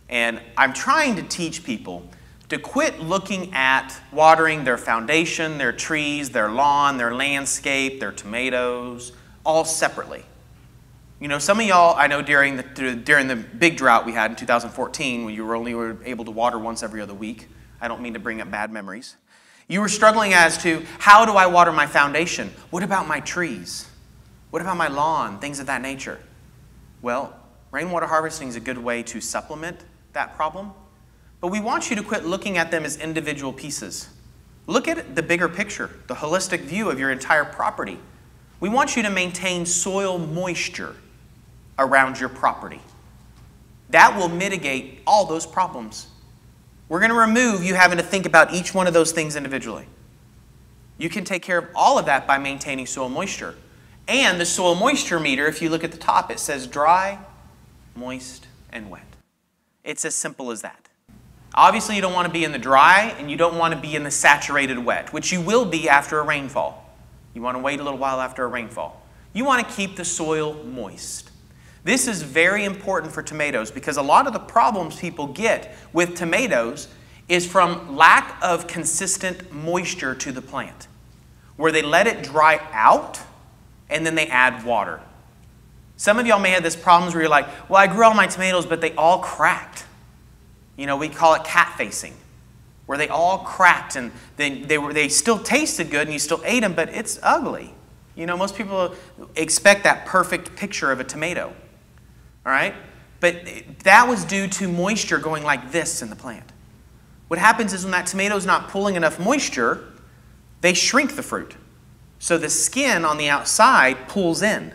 And I'm trying to teach people to quit looking at watering their foundation, their trees, their lawn, their landscape, their tomatoes, all separately. You know, some of y'all, I know during the, during the big drought we had in 2014, when you were only were able to water once every other week, I don't mean to bring up bad memories. You were struggling as to how do I water my foundation? What about my trees? What about my lawn? Things of that nature. Well, rainwater harvesting is a good way to supplement that problem but we want you to quit looking at them as individual pieces. Look at the bigger picture, the holistic view of your entire property. We want you to maintain soil moisture around your property. That will mitigate all those problems. We're going to remove you having to think about each one of those things individually. You can take care of all of that by maintaining soil moisture. And the soil moisture meter, if you look at the top, it says dry, moist, and wet. It's as simple as that. Obviously, you don't want to be in the dry and you don't want to be in the saturated wet, which you will be after a rainfall. You want to wait a little while after a rainfall. You want to keep the soil moist. This is very important for tomatoes because a lot of the problems people get with tomatoes is from lack of consistent moisture to the plant, where they let it dry out and then they add water. Some of y'all may have this problems where you're like, well, I grew all my tomatoes, but they all cracked. You know, we call it cat facing, where they all cracked and they, they, were, they still tasted good and you still ate them, but it's ugly. You know, most people expect that perfect picture of a tomato. All right? But that was due to moisture going like this in the plant. What happens is when that tomato is not pulling enough moisture, they shrink the fruit. So the skin on the outside pulls in.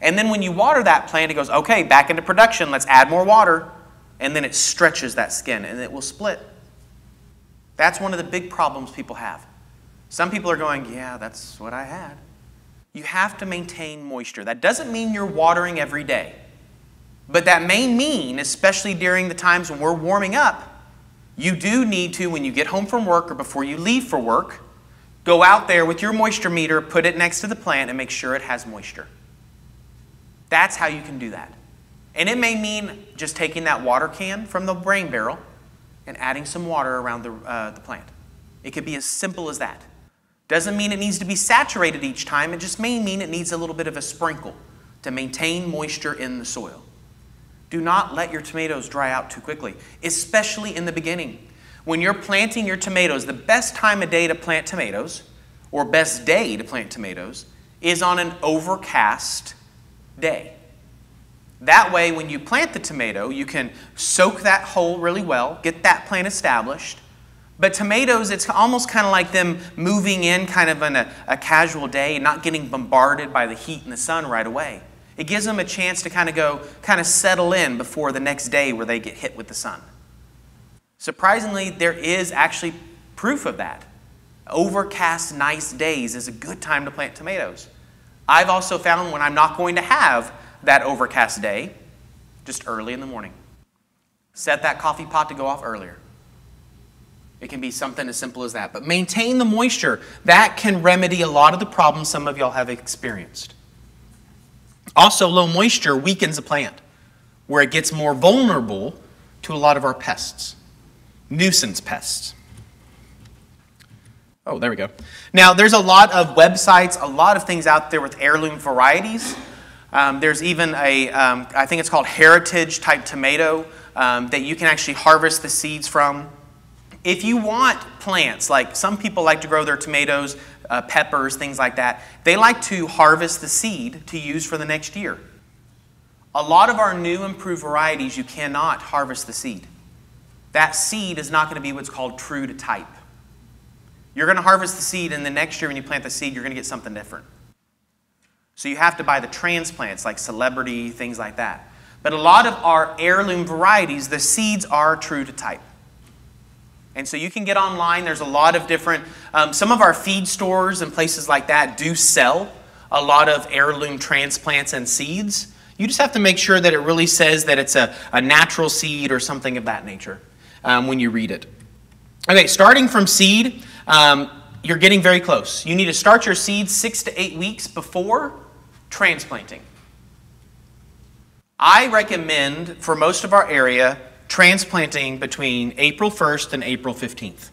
And then when you water that plant, it goes, okay, back into production, let's add more water. And then it stretches that skin and it will split. That's one of the big problems people have. Some people are going, yeah, that's what I had. You have to maintain moisture. That doesn't mean you're watering every day. But that may mean, especially during the times when we're warming up, you do need to, when you get home from work or before you leave for work, go out there with your moisture meter, put it next to the plant, and make sure it has moisture. That's how you can do that. And it may mean just taking that water can from the rain barrel and adding some water around the, uh, the plant. It could be as simple as that. Doesn't mean it needs to be saturated each time, it just may mean it needs a little bit of a sprinkle to maintain moisture in the soil. Do not let your tomatoes dry out too quickly, especially in the beginning. When you're planting your tomatoes, the best time of day to plant tomatoes, or best day to plant tomatoes, is on an overcast day. That way, when you plant the tomato, you can soak that hole really well, get that plant established. But tomatoes, it's almost kind of like them moving in kind of on a, a casual day, and not getting bombarded by the heat and the sun right away. It gives them a chance to kind of go, kind of settle in before the next day where they get hit with the sun. Surprisingly, there is actually proof of that. Overcast, nice days is a good time to plant tomatoes. I've also found when I'm not going to have that overcast day, just early in the morning. Set that coffee pot to go off earlier. It can be something as simple as that. But maintain the moisture. That can remedy a lot of the problems some of y'all have experienced. Also, low moisture weakens a plant, where it gets more vulnerable to a lot of our pests, nuisance pests. Oh, there we go. Now, there's a lot of websites, a lot of things out there with heirloom varieties. Um, there's even a, um, I think it's called heritage type tomato um, that you can actually harvest the seeds from. If you want plants, like some people like to grow their tomatoes uh, peppers, things like that, they like to harvest the seed to use for the next year. A lot of our new improved varieties, you cannot harvest the seed. That seed is not going to be what's called true to type. You're going to harvest the seed, and the next year when you plant the seed, you're going to get something different. So you have to buy the transplants, like celebrity, things like that. But a lot of our heirloom varieties, the seeds are true to type. And so you can get online. There's a lot of different, um, some of our feed stores and places like that do sell a lot of heirloom transplants and seeds. You just have to make sure that it really says that it's a, a natural seed or something of that nature um, when you read it. Okay, starting from seed, um, you're getting very close. You need to start your seeds six to eight weeks before transplanting. I recommend for most of our area transplanting between April 1st and April 15th.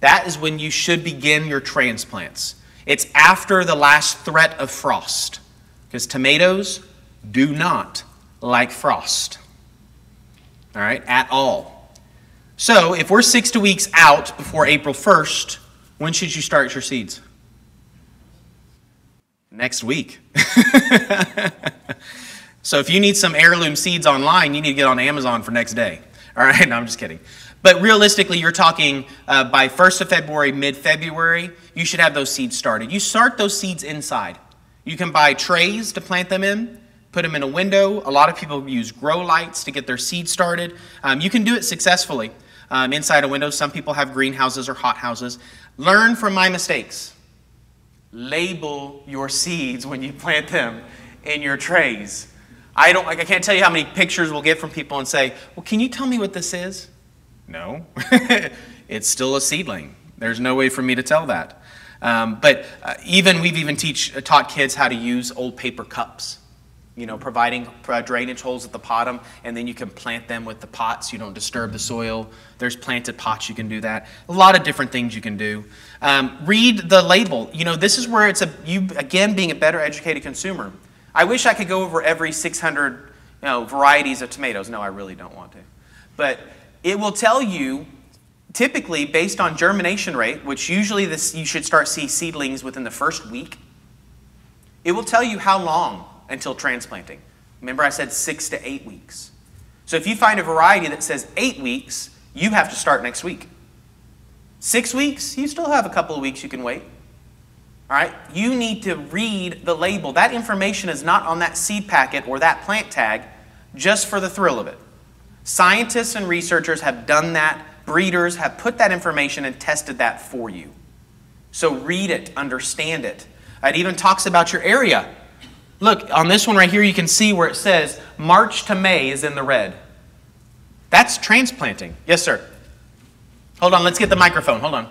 That is when you should begin your transplants. It's after the last threat of frost, because tomatoes do not like frost. All right, at all. So if we're six to weeks out before April 1st, when should you start your seeds? Next week. So if you need some heirloom seeds online, you need to get on Amazon for next day. All right, no, I'm just kidding. But realistically, you're talking uh, by 1st of February, mid February, you should have those seeds started. You start those seeds inside. You can buy trays to plant them in, put them in a window. A lot of people use grow lights to get their seeds started. Um, you can do it successfully um, inside a window. Some people have greenhouses or hothouses. Learn from my mistakes. Label your seeds when you plant them in your trays. I don't. Like, I can't tell you how many pictures we'll get from people and say, "Well, can you tell me what this is?" No, it's still a seedling. There's no way for me to tell that. Um, but uh, even we've even teach uh, taught kids how to use old paper cups. You know, providing uh, drainage holes at the bottom, and then you can plant them with the pots. You don't disturb the soil. There's planted pots. You can do that. A lot of different things you can do. Um, read the label. You know, this is where it's a you again being a better educated consumer. I wish I could go over every 600 you know, varieties of tomatoes. No, I really don't want to. But it will tell you typically based on germination rate, which usually this, you should start see seedlings within the first week, it will tell you how long until transplanting. Remember I said six to eight weeks. So if you find a variety that says eight weeks, you have to start next week. Six weeks, you still have a couple of weeks you can wait. All right? You need to read the label. That information is not on that seed packet or that plant tag just for the thrill of it. Scientists and researchers have done that breeders have put that information and tested that for you. So read it, understand it. It even talks about your area. Look, on this one right here, you can see where it says March to May is in the red. That's transplanting. Yes, sir. Hold on, let's get the microphone. Hold on.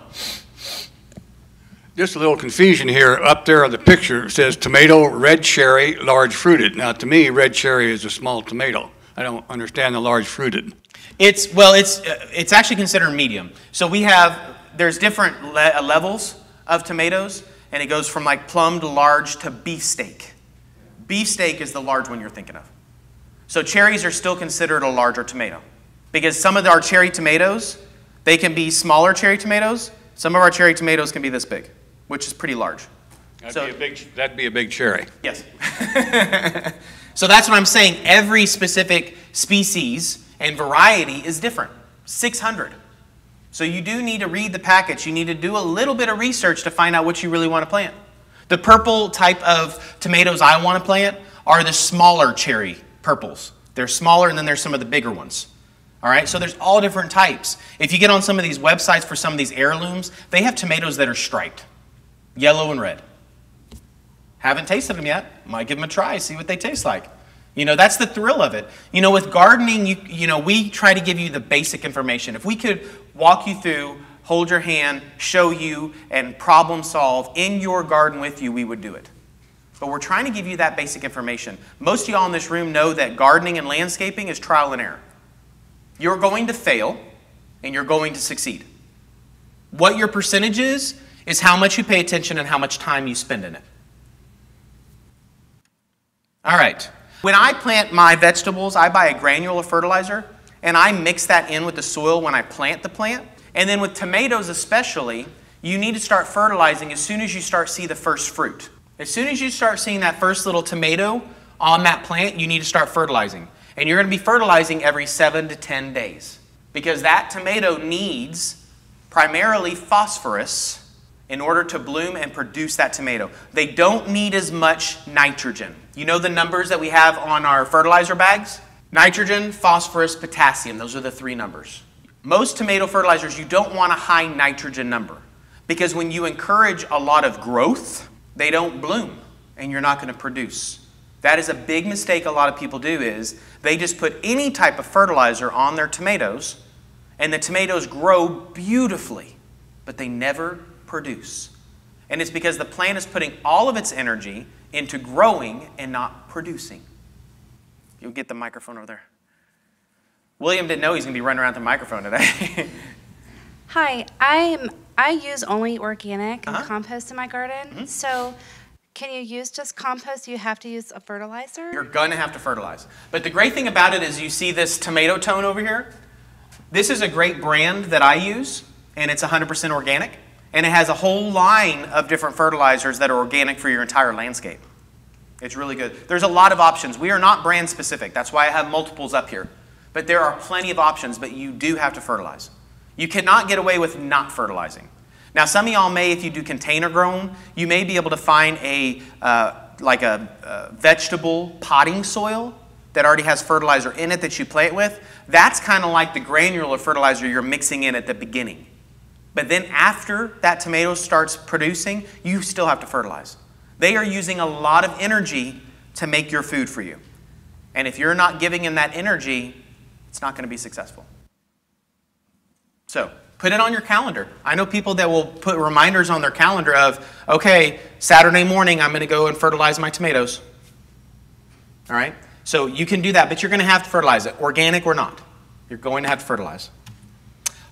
Just a little confusion here. Up there on the picture, it says tomato, red cherry, large fruited. Now, to me, red cherry is a small tomato. I don't understand the large fruited. It's well, it's uh, it's actually considered medium. So we have there's different le- levels of tomatoes, and it goes from like plum to large to beefsteak. Beefsteak is the large one you're thinking of. So cherries are still considered a larger tomato because some of our cherry tomatoes they can be smaller cherry tomatoes. Some of our cherry tomatoes can be this big, which is pretty large. That'd, so, be, a big, that'd be a big cherry. Yes. so that's what I'm saying. Every specific species and variety is different 600. So you do need to read the package. You need to do a little bit of research to find out what you really want to plant. The purple type of tomatoes I want to plant are the smaller cherry purples. They're smaller and then there's some of the bigger ones. All right, so there's all different types. If you get on some of these websites for some of these heirlooms, they have tomatoes that are striped, yellow and red. Haven't tasted them yet. Might give them a try, see what they taste like. You know, that's the thrill of it. You know, with gardening, you, you know, we try to give you the basic information. If we could walk you through, hold your hand, show you, and problem solve in your garden with you, we would do it. But we're trying to give you that basic information. Most of y'all in this room know that gardening and landscaping is trial and error. You're going to fail and you're going to succeed. What your percentage is, is how much you pay attention and how much time you spend in it. All right. When I plant my vegetables, I buy a granular fertilizer and I mix that in with the soil when I plant the plant. And then with tomatoes especially, you need to start fertilizing as soon as you start see the first fruit. As soon as you start seeing that first little tomato on that plant, you need to start fertilizing. And you're going to be fertilizing every 7 to 10 days because that tomato needs primarily phosphorus in order to bloom and produce that tomato. They don't need as much nitrogen. You know the numbers that we have on our fertilizer bags? Nitrogen, phosphorus, potassium. Those are the three numbers. Most tomato fertilizers, you don't want a high nitrogen number because when you encourage a lot of growth, they don't bloom and you're not going to produce. That is a big mistake a lot of people do is they just put any type of fertilizer on their tomatoes and the tomatoes grow beautifully, but they never produce. And it's because the plant is putting all of its energy into growing and not producing. You'll get the microphone over there. William didn't know he's going to be running around the microphone today. Hi, I'm I use only organic uh-huh. and compost in my garden. Mm-hmm. So, can you use just compost? You have to use a fertilizer? You're going to have to fertilize. But the great thing about it is you see this Tomato-tone over here? This is a great brand that I use, and it's 100% organic and it has a whole line of different fertilizers that are organic for your entire landscape. It's really good. There's a lot of options. We are not brand specific. That's why I have multiples up here. But there are plenty of options, but you do have to fertilize. You cannot get away with not fertilizing. Now, some of y'all may, if you do container grown, you may be able to find a uh, like a, a vegetable potting soil that already has fertilizer in it that you play it with. That's kind of like the granular fertilizer you're mixing in at the beginning. But then after that tomato starts producing, you still have to fertilize. They are using a lot of energy to make your food for you. And if you're not giving them that energy, it's not going to be successful. So, put it on your calendar. I know people that will put reminders on their calendar of, okay, Saturday morning, I'm going to go and fertilize my tomatoes. All right? So, you can do that, but you're going to have to fertilize it, organic or not. You're going to have to fertilize.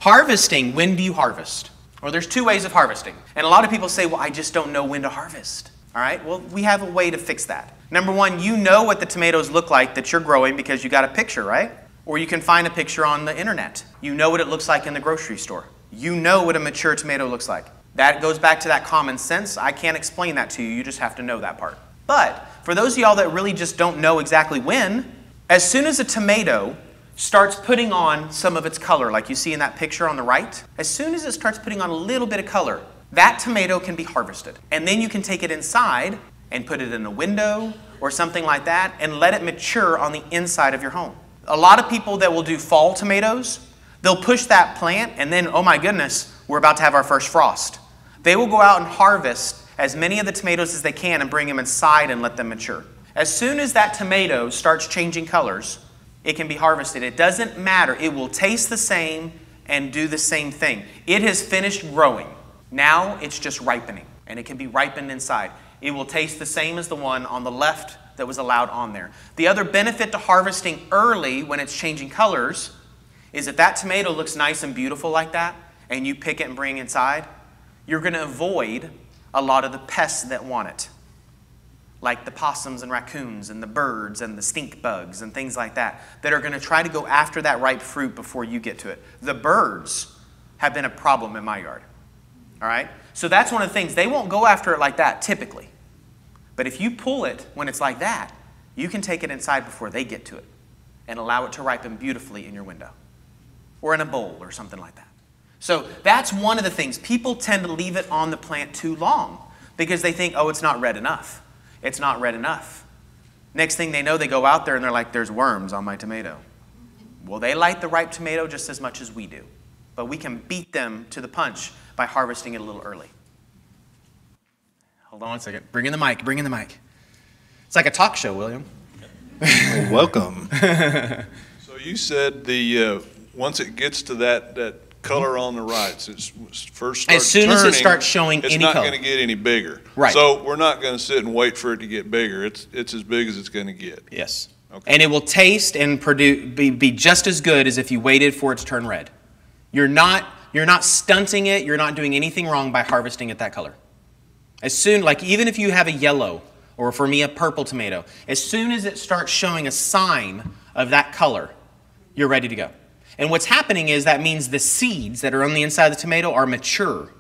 Harvesting, when do you harvest? Well, there's two ways of harvesting. And a lot of people say, well, I just don't know when to harvest. All right? Well, we have a way to fix that. Number one, you know what the tomatoes look like that you're growing because you got a picture, right? Or you can find a picture on the internet. You know what it looks like in the grocery store. You know what a mature tomato looks like. That goes back to that common sense. I can't explain that to you. You just have to know that part. But for those of y'all that really just don't know exactly when, as soon as a tomato starts putting on some of its color, like you see in that picture on the right, as soon as it starts putting on a little bit of color, that tomato can be harvested. And then you can take it inside and put it in a window or something like that and let it mature on the inside of your home. A lot of people that will do fall tomatoes, they'll push that plant and then, oh my goodness, we're about to have our first frost. They will go out and harvest as many of the tomatoes as they can and bring them inside and let them mature. As soon as that tomato starts changing colors, it can be harvested. It doesn't matter. It will taste the same and do the same thing. It has finished growing. Now it's just ripening, and it can be ripened inside. It will taste the same as the one on the left that was allowed on there. The other benefit to harvesting early when it's changing colors is if that tomato looks nice and beautiful like that, and you pick it and bring it inside, you're going to avoid a lot of the pests that want it like the possums and raccoons and the birds and the stink bugs and things like that, that are going to try to go after that ripe fruit before you get to it. The birds have been a problem in my yard. All right? So that's one of the things. They won't go after it like that typically. But if you pull it when it's like that, you can take it inside before they get to it and allow it to ripen beautifully in your window or in a bowl or something like that. So that's one of the things. People tend to leave it on the plant too long because they think, oh, it's not red enough it's not red enough. Next thing they know, they go out there and they're like, there's worms on my tomato. Well, they like the ripe tomato just as much as we do. But we can beat them to the punch by harvesting it a little early. Hold on one second. Bring in the mic. Bring in the mic. It's like a talk show, William. Welcome. so you said the uh, once it gets to that that color on the right. So it's first as soon turning, as it starts showing it's any not going to get any bigger. Right. So we're not going to sit and wait for it to get bigger. It's it's as big as it's going to get. Yes. Okay. And it will taste and produce be, be just as good as if you waited for it to turn red. You're not you're not stunting it. You're not doing anything wrong by harvesting it that color. As soon like even if you have a yellow or for me a purple tomato, as soon as it starts showing a sign of that color, you're ready to go. And what's happening is that means the seeds that are on the inside of the tomato are mature.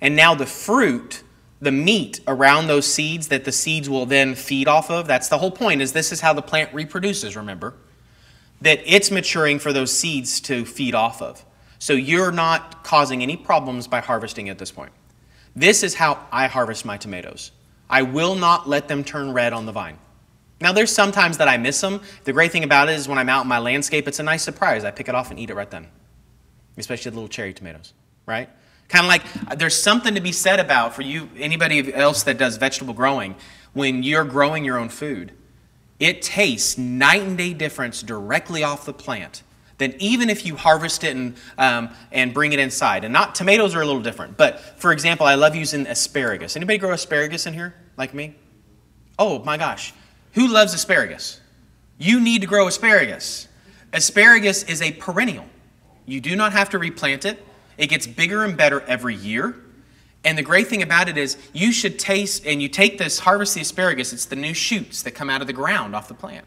And now the fruit, the meat around those seeds that the seeds will then feed off of, that's the whole point is this is how the plant reproduces, remember? That it's maturing for those seeds to feed off of. So you're not causing any problems by harvesting at this point. This is how I harvest my tomatoes. I will not let them turn red on the vine. Now, there's sometimes that I miss them. The great thing about it is when I'm out in my landscape, it's a nice surprise. I pick it off and eat it right then, especially the little cherry tomatoes, right? Kind of like uh, there's something to be said about for you, anybody else that does vegetable growing, when you're growing your own food, it tastes night and day difference directly off the plant than even if you harvest it and, um, and bring it inside. And not tomatoes are a little different, but for example, I love using asparagus. Anybody grow asparagus in here like me? Oh my gosh. Who loves asparagus? You need to grow asparagus. Asparagus is a perennial. You do not have to replant it. It gets bigger and better every year. And the great thing about it is you should taste, and you take this, harvest the asparagus, it's the new shoots that come out of the ground off the plant.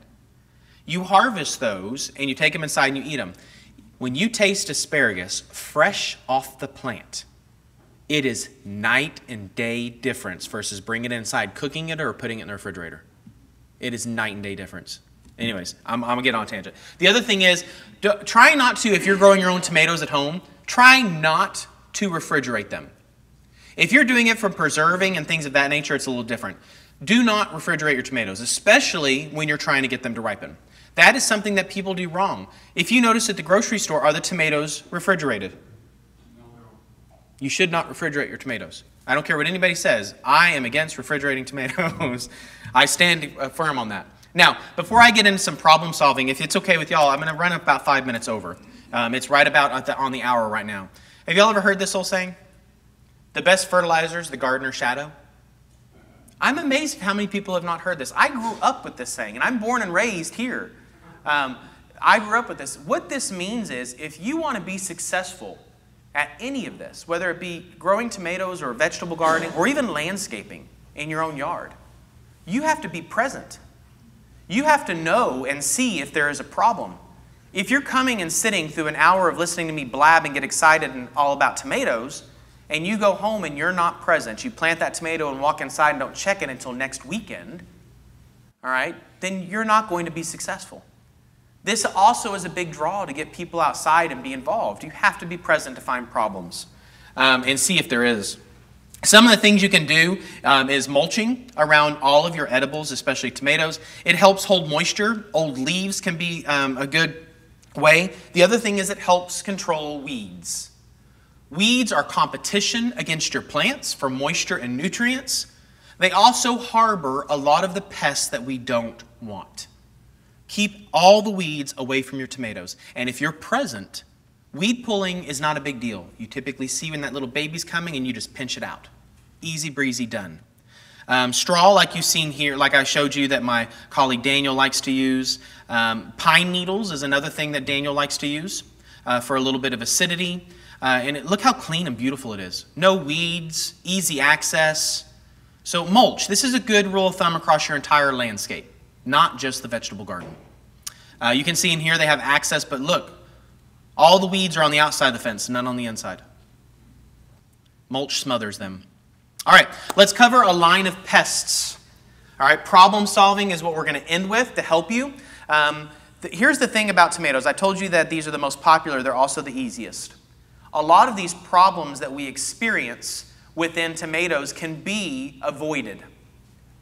You harvest those and you take them inside and you eat them. When you taste asparagus fresh off the plant, it is night and day difference versus bringing it inside, cooking it, or putting it in the refrigerator. It is night and day difference. Anyways, I'm, I'm gonna get on a tangent. The other thing is, do, try not to, if you're growing your own tomatoes at home, try not to refrigerate them. If you're doing it for preserving and things of that nature, it's a little different. Do not refrigerate your tomatoes, especially when you're trying to get them to ripen. That is something that people do wrong. If you notice at the grocery store, are the tomatoes refrigerated? You should not refrigerate your tomatoes. I don't care what anybody says. I am against refrigerating tomatoes. I stand firm on that. Now, before I get into some problem solving, if it's okay with y'all, I'm going to run about five minutes over. Um, it's right about the, on the hour right now. Have y'all ever heard this old saying? The best fertilizer is the gardener's shadow. I'm amazed at how many people have not heard this. I grew up with this saying, and I'm born and raised here. Um, I grew up with this. What this means is if you want to be successful at any of this, whether it be growing tomatoes or vegetable gardening or even landscaping in your own yard, you have to be present. You have to know and see if there is a problem. If you're coming and sitting through an hour of listening to me blab and get excited and all about tomatoes, and you go home and you're not present, you plant that tomato and walk inside and don't check it until next weekend, all right, then you're not going to be successful. This also is a big draw to get people outside and be involved. You have to be present to find problems um, and see if there is. Some of the things you can do um, is mulching around all of your edibles, especially tomatoes. It helps hold moisture. Old leaves can be um, a good way. The other thing is it helps control weeds. Weeds are competition against your plants for moisture and nutrients. They also harbor a lot of the pests that we don't want. Keep all the weeds away from your tomatoes. And if you're present, weed pulling is not a big deal. You typically see when that little baby's coming and you just pinch it out. Easy breezy done. Um, straw, like you've seen here, like I showed you that my colleague Daniel likes to use. Um, pine needles is another thing that Daniel likes to use uh, for a little bit of acidity. Uh, and it, look how clean and beautiful it is. No weeds, easy access. So mulch, this is a good rule of thumb across your entire landscape not just the vegetable garden. Uh, you can see in here they have access, but look, all the weeds are on the outside of the fence, none on the inside. Mulch smothers them. All right, let's cover a line of pests. All right, problem solving is what we're going to end with to help you. Um, here's the thing about tomatoes. I told you that these are the most popular, they're also the easiest. A lot of these problems that we experience within tomatoes can be avoided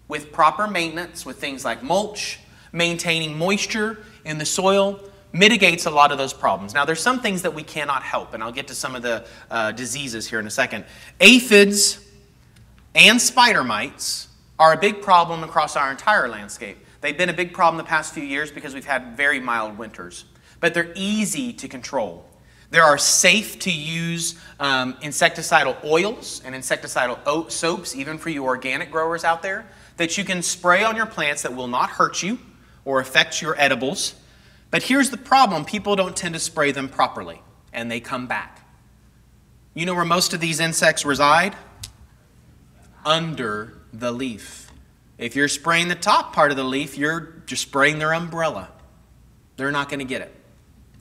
with proper maintenance, with things like mulch, maintaining moisture in the soil, mitigates a lot of those problems. Now, there's some things that we cannot help, and I'll get to some of the uh, diseases here in a second. Aphids and spider mites are a big problem across our entire landscape. They've been a big problem the past few years because we've had very mild winters, but they're easy to control. There are safe to use um, insecticidal oils and insecticidal soaps, even for you organic growers out there that you can spray on your plants that will not hurt you or affect your edibles. But here's the problem people don't tend to spray them properly, and they come back. You know where most of these insects reside? Under the leaf. If you're spraying the top part of the leaf, you're just spraying their umbrella. They're not going to get it.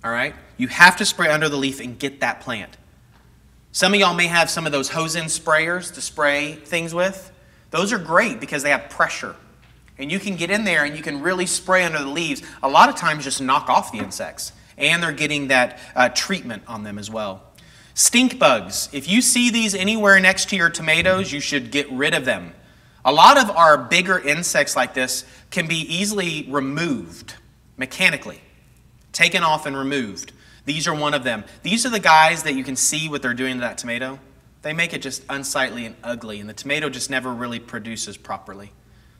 All right? You have to spray under the leaf and get that plant. Some of y'all may have some of those hose-end sprayers to spray things with. Those are great because they have pressure. And you can get in there and you can really spray under the leaves. A lot of times just knock off the insects. And they're getting that uh, treatment on them as well. Stink bugs. If you see these anywhere next to your tomatoes, you should get rid of them. A lot of our bigger insects like this can be easily removed mechanically, taken off and removed. These are one of them. These are the guys that you can see what they're doing to that tomato they make it just unsightly and ugly, and the tomato just never really produces properly.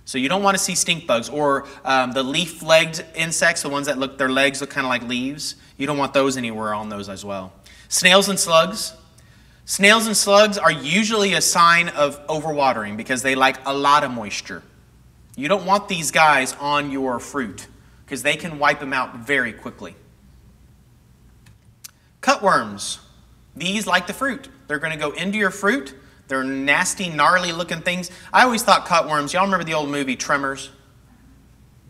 So you don't want to see stink bugs or um, the leaf-legged insects, the ones that look, their legs look kind of like leaves. You don't want those anywhere on those as well. Snails and slugs. Snails and slugs are usually a sign of overwatering because they like a lot of moisture. You don't want these guys on your fruit because they can wipe them out very quickly. Cutworms. These like the fruit. They're going to go into your fruit. They're nasty, gnarly looking things. I always thought cutworms, y'all remember the old movie Tremors?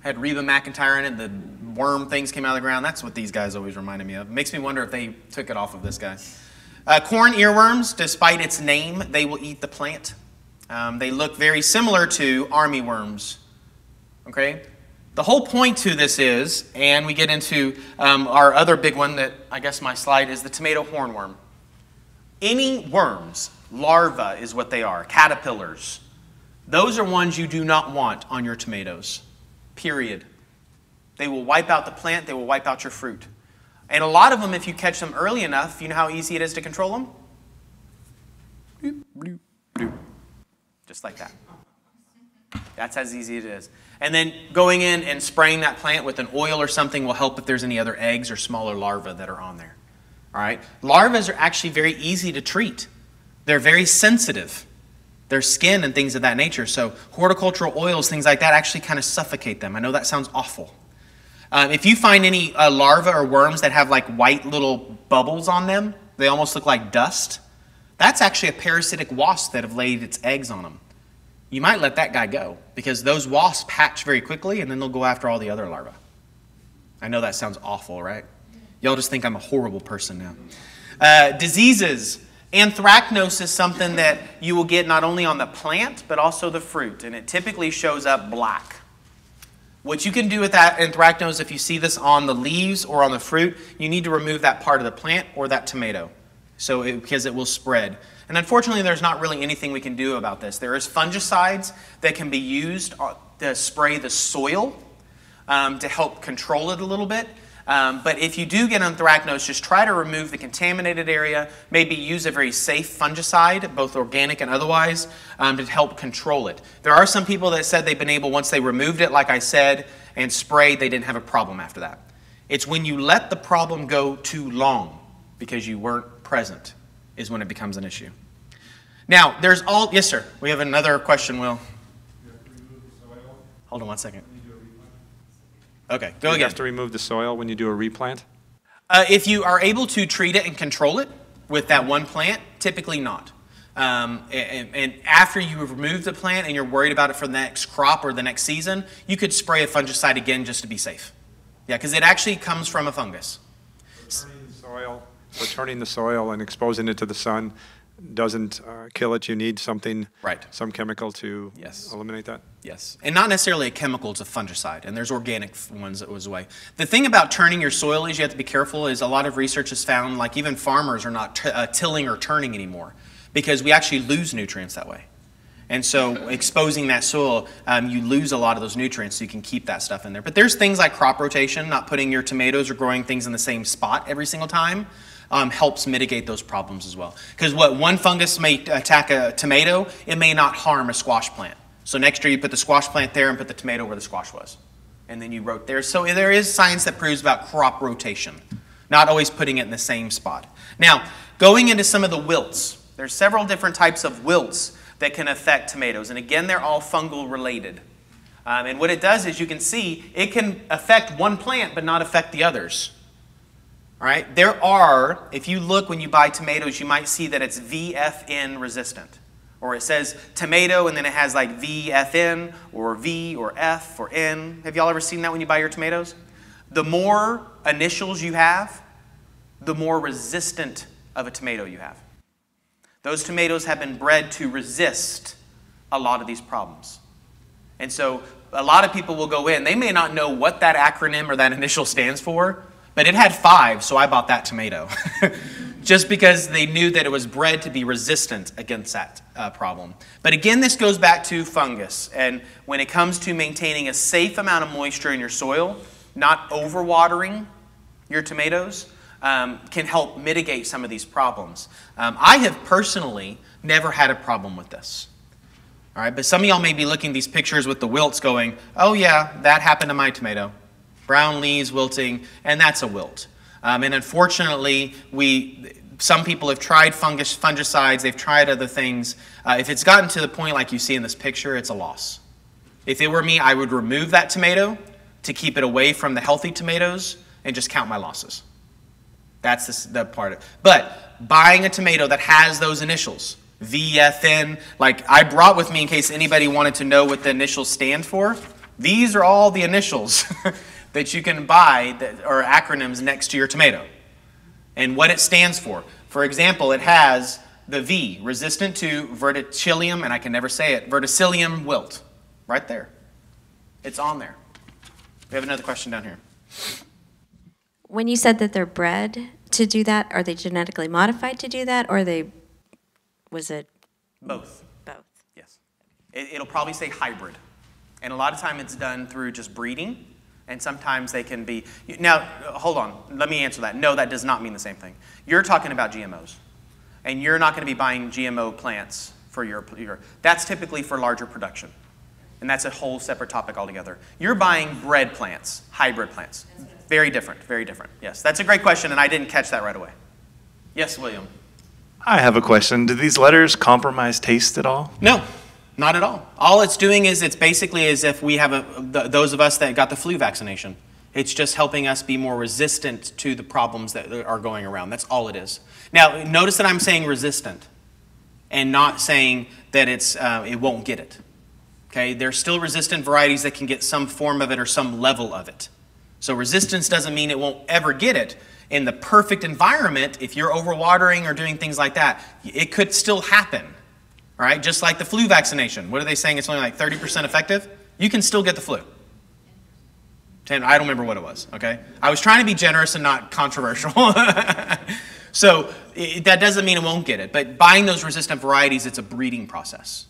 Had Reba McEntire in it, the worm things came out of the ground. That's what these guys always reminded me of. Makes me wonder if they took it off of this guy. Uh, corn earworms, despite its name, they will eat the plant. Um, they look very similar to army worms. Okay? The whole point to this is, and we get into um, our other big one that I guess my slide is the tomato hornworm. Any worms, larvae is what they are, caterpillars, those are ones you do not want on your tomatoes, period. They will wipe out the plant, they will wipe out your fruit. And a lot of them, if you catch them early enough, you know how easy it is to control them? Just like that. That's as easy as it is. And then going in and spraying that plant with an oil or something will help if there's any other eggs or smaller larvae that are on there. All right? Larvae are actually very easy to treat. They're very sensitive. Their skin and things of that nature. So horticultural oils, things like that, actually kind of suffocate them. I know that sounds awful. Um, if you find any uh, larvae or worms that have like white little bubbles on them, they almost look like dust. That's actually a parasitic wasp that have laid its eggs on them. You might let that guy go because those wasps hatch very quickly and then they'll go after all the other larvae. I know that sounds awful, right? Y'all just think I'm a horrible person now. Uh, diseases. Anthracnose is something that you will get not only on the plant but also the fruit, and it typically shows up black. What you can do with that anthracnose, if you see this on the leaves or on the fruit, you need to remove that part of the plant or that tomato, so it, because it will spread. And unfortunately, there's not really anything we can do about this. There is fungicides that can be used uh, to spray the soil um, to help control it a little bit. Um, but if you do get anthracnose, just try to remove the contaminated area. Maybe use a very safe fungicide, both organic and otherwise, um, to help control it. There are some people that said they've been able, once they removed it, like I said, and sprayed, they didn't have a problem after that. It's when you let the problem go too long because you weren't present is when it becomes an issue. Now, there's all, yes, sir. We have another question, Will. Hold on one second. Okay, go You again. have to remove the soil when you do a replant? Uh, if you are able to treat it and control it with that one plant, typically not. Um, and, and after you have removed the plant and you're worried about it for the next crop or the next season, you could spray a fungicide again just to be safe. Yeah, because it actually comes from a fungus. Turning the soil, so turning the soil and exposing it to the sun doesn't uh, kill it. You need something, Right. some chemical to Yes. eliminate that? Yes, and not necessarily a chemical, it's a fungicide, and there's organic ones that was away. The thing about turning your soil is you have to be careful. Is a lot of research has found like even farmers are not t- uh, tilling or turning anymore because we actually lose nutrients that way. And so exposing that soil, um, you lose a lot of those nutrients, so you can keep that stuff in there. But there's things like crop rotation, not putting your tomatoes or growing things in the same spot every single time. Um, helps mitigate those problems as well. Because what one fungus may attack a tomato, it may not harm a squash plant. So next year you put the squash plant there and put the tomato where the squash was. And then you wrote there. So there is science that proves about crop rotation, not always putting it in the same spot. Now, going into some of the wilts, there's several different types of wilts that can affect tomatoes. And again, they're all fungal related. Um, and what it does is you can see it can affect one plant but not affect the others. All right, there are, if you look when you buy tomatoes, you might see that it's VFN resistant. Or it says tomato and then it has like VFN or V or F or N. Have y'all ever seen that when you buy your tomatoes? The more initials you have, the more resistant of a tomato you have. Those tomatoes have been bred to resist a lot of these problems. And so a lot of people will go in, they may not know what that acronym or that initial stands for, but it had five, so I bought that tomato. Just because they knew that it was bred to be resistant against that uh, problem. But again, this goes back to fungus. And when it comes to maintaining a safe amount of moisture in your soil, not overwatering your tomatoes, um, can help mitigate some of these problems. Um, I have personally never had a problem with this. All right, but some of y'all may be looking these pictures with the wilts going, oh yeah, that happened to my tomato. Brown leaves wilting, and that's a wilt. Um, and unfortunately, we, some people have tried fungus, fungicides, they've tried other things. Uh, if it's gotten to the point like you see in this picture, it's a loss. If it were me, I would remove that tomato to keep it away from the healthy tomatoes and just count my losses. That's the, the part of it. But buying a tomato that has those initials, VFN, like I brought with me in case anybody wanted to know what the initials stand for. These are all the initials that you can buy that are acronyms next to your tomato and what it stands for. For example, it has the V, resistant to verticillium, and I can never say it, verticillium wilt, right there. It's on there. We have another question down here. When you said that they're bred to do that, are they genetically modified to do that, or are they, was it Both. both? Yes. It, it'll probably say hybrid. And a lot of time it's done through just breeding, and sometimes they can be. Now, hold on. Let me answer that. No, that does not mean the same thing. You're talking about GMOs, and you're not going to be buying GMO plants for your, your. That's typically for larger production. and that's a whole separate topic altogether. You're buying bred plants, hybrid plants. Very different, very different. Yes, that's a great question, and I didn't catch that right away. Yes, William. I have a question. Do these letters compromise taste at all? No, not at all. All it's doing is it's basically as if we have a, th- those of us that got the flu vaccination. It's just helping us be more resistant to the problems that are going around. That's all it is. Now, notice that I'm saying resistant and not saying that it's, uh, it won't get it. Okay, there's still resistant varieties that can get some form of it or some level of it. So resistance doesn't mean it won't ever get it. In the perfect environment, if you're overwatering or doing things like that, it could still happen. All right, just like the flu vaccination. What are they saying? It's only like 30% effective? You can still get the flu. 10, I don't remember what it was, okay? I was trying to be generous and not controversial. so it, that doesn't mean it won't get it, but buying those resistant varieties, it's a breeding process.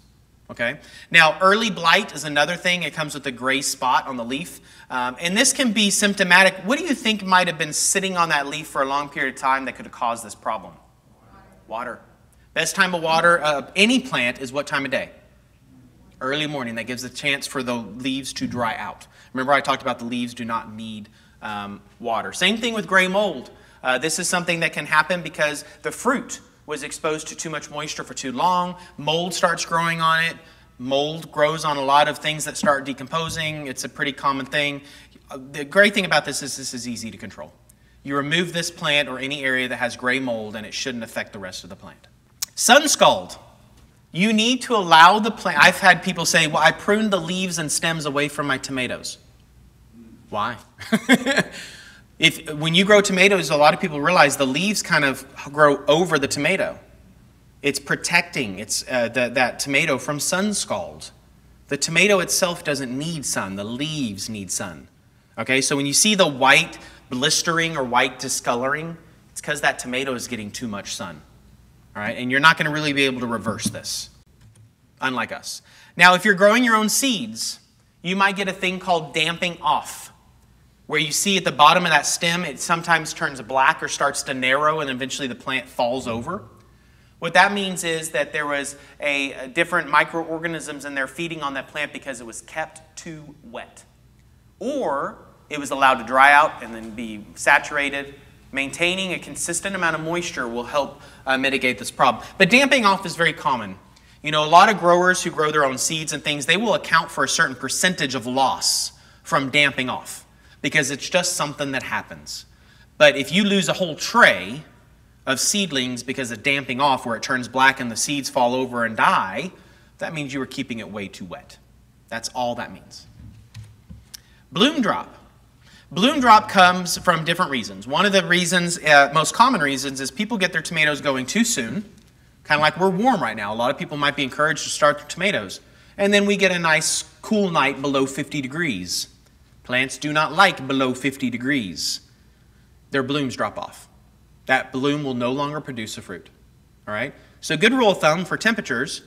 Okay? Now, early blight is another thing. It comes with a gray spot on the leaf. Um, and this can be symptomatic. What do you think might have been sitting on that leaf for a long period of time that could have caused this problem? Water. Best time to water uh, any plant is what time of day? Early morning. That gives a chance for the leaves to dry out. Remember, I talked about the leaves do not need um, water. Same thing with gray mold. Uh, this is something that can happen because the fruit was exposed to too much moisture for too long. Mold starts growing on it. Mold grows on a lot of things that start decomposing. It's a pretty common thing. Uh, the great thing about this is this is easy to control. You remove this plant or any area that has gray mold, and it shouldn't affect the rest of the plant. Sun scald. You need to allow the plant. I've had people say, Well, I pruned the leaves and stems away from my tomatoes. Why? if when you grow tomatoes, a lot of people realize the leaves kind of grow over the tomato. It's protecting it's uh, the, that tomato from sun scald. The tomato itself doesn't need sun. The leaves need sun. Okay, so when you see the white blistering or white discoloring, it's because that tomato is getting too much sun. All right, and you're not going to really be able to reverse this, unlike us. Now, if you're growing your own seeds, you might get a thing called damping off where you see at the bottom of that stem, it sometimes turns black or starts to narrow, and eventually the plant falls over. What that means is that there was a, a, different microorganisms in there feeding on that plant because it was kept too wet. Or it was allowed to dry out and then be saturated. Maintaining a consistent amount of moisture will help uh, mitigate this problem. But damping off is very common. You know, a lot of growers who grow their own seeds and things, they will account for a certain percentage of loss from damping off because it's just something that happens. But if you lose a whole tray of seedlings because of damping off where it turns black and the seeds fall over and die, that means you were keeping it way too wet. That's all that means. Bloom drop. Bloom drop comes from different reasons. One of the reasons, uh, most common reasons, is people get their tomatoes going too soon. Kind of like we're warm right now. A lot of people might be encouraged to start their tomatoes. And then we get a nice cool night below 50 degrees. Plants do not like below 50 degrees. Their blooms drop off. That bloom will no longer produce a fruit. All right? So, good rule of thumb for temperatures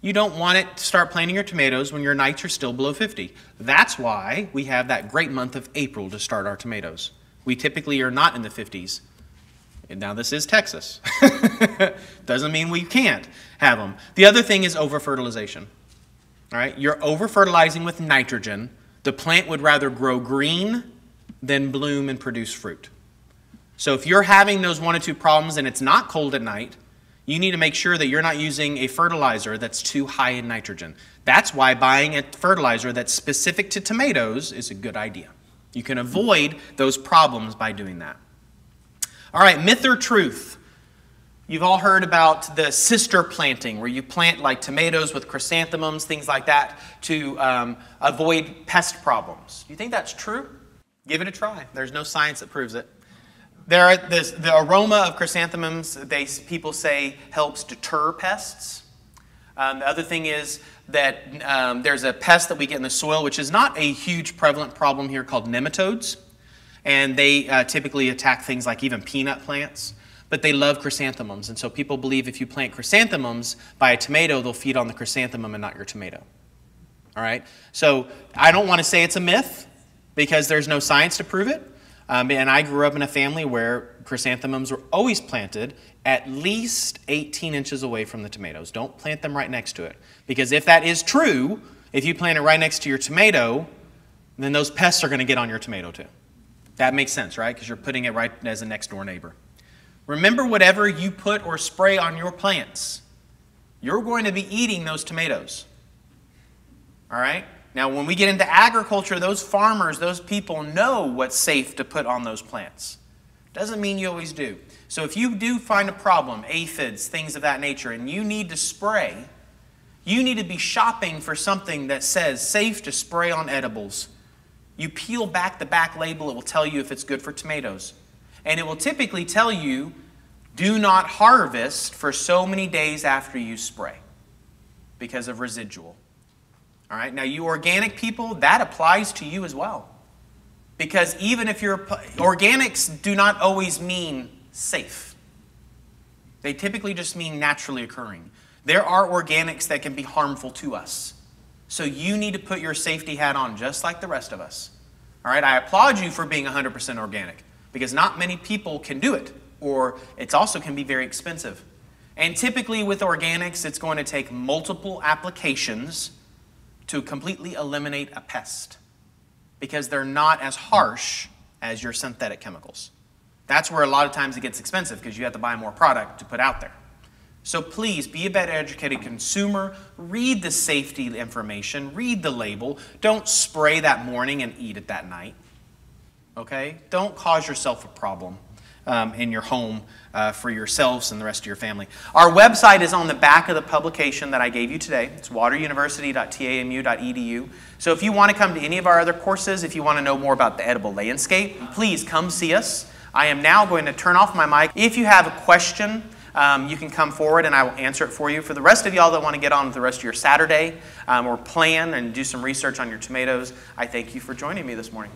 you don't want it to start planting your tomatoes when your nights are still below 50. That's why we have that great month of April to start our tomatoes. We typically are not in the 50s. And now, this is Texas. Doesn't mean we can't have them. The other thing is over fertilization. All right? You're over fertilizing with nitrogen the plant would rather grow green than bloom and produce fruit. So if you're having those one or two problems and it's not cold at night, you need to make sure that you're not using a fertilizer that's too high in nitrogen. That's why buying a fertilizer that's specific to tomatoes is a good idea. You can avoid those problems by doing that. All right, myth or truth? You've all heard about the sister planting, where you plant like tomatoes with chrysanthemums, things like that, to um, avoid pest problems. Do you think that's true? Give it a try. There's no science that proves it. There are this, the aroma of chrysanthemums, they, people say, helps deter pests. Um, the other thing is that um, there's a pest that we get in the soil, which is not a huge prevalent problem here, called nematodes. And they uh, typically attack things like even peanut plants but they love chrysanthemums. And so people believe if you plant chrysanthemums by a tomato, they'll feed on the chrysanthemum and not your tomato. All right? So I don't want to say it's a myth because there's no science to prove it. Um, and I grew up in a family where chrysanthemums were always planted at least 18 inches away from the tomatoes. Don't plant them right next to it. Because if that is true, If you plant it right next to your tomato, then those pests are going to get on your tomato too. That makes sense, right? Because you're putting it right as a next door neighbor. Remember, whatever you put or spray on your plants, you're going to be eating those tomatoes. All right? Now, when we get into agriculture, those farmers, those people know what's safe to put on those plants. Doesn't mean you always do. So if you do find a problem, aphids, things of that nature, and you need to spray, you need to be shopping for something that says safe to spray on edibles. You peel back the back label, it will tell you if it's good for tomatoes. And it will typically tell you do not harvest for so many days after you spray because of residual. All right, now you organic people, that applies to you as well. Because even if you're organics do not always mean safe. They typically just mean naturally occurring. There are organics that can be harmful to us. So you need to put your safety hat on just like the rest of us. All right, I applaud you for being 100% organic because not many people can do it, or it also can be very expensive. And typically with organics, it's going to take multiple applications to completely eliminate a pest because they're not as harsh as your synthetic chemicals. That's where a lot of times it gets expensive because you have to buy more product to put out there. So please be a better educated consumer. Read the safety information, read the label. Don't spray that morning and eat it that night. Okay? Don't cause yourself a problem um, in your home uh, for yourselves and the rest of your family. Our website is on the back of the publication that I gave you today. It's wateruniversity.tamu.edu. So if you want to come to any of our other courses, if you want to know more about the edible landscape, please come see us. I am now going to turn off my mic. If you have a question, um, you can come forward and I will answer it for you. For the rest of y'all that want to get on with the rest of your Saturday um, or plan and do some research on your tomatoes, I thank you for joining me this morning.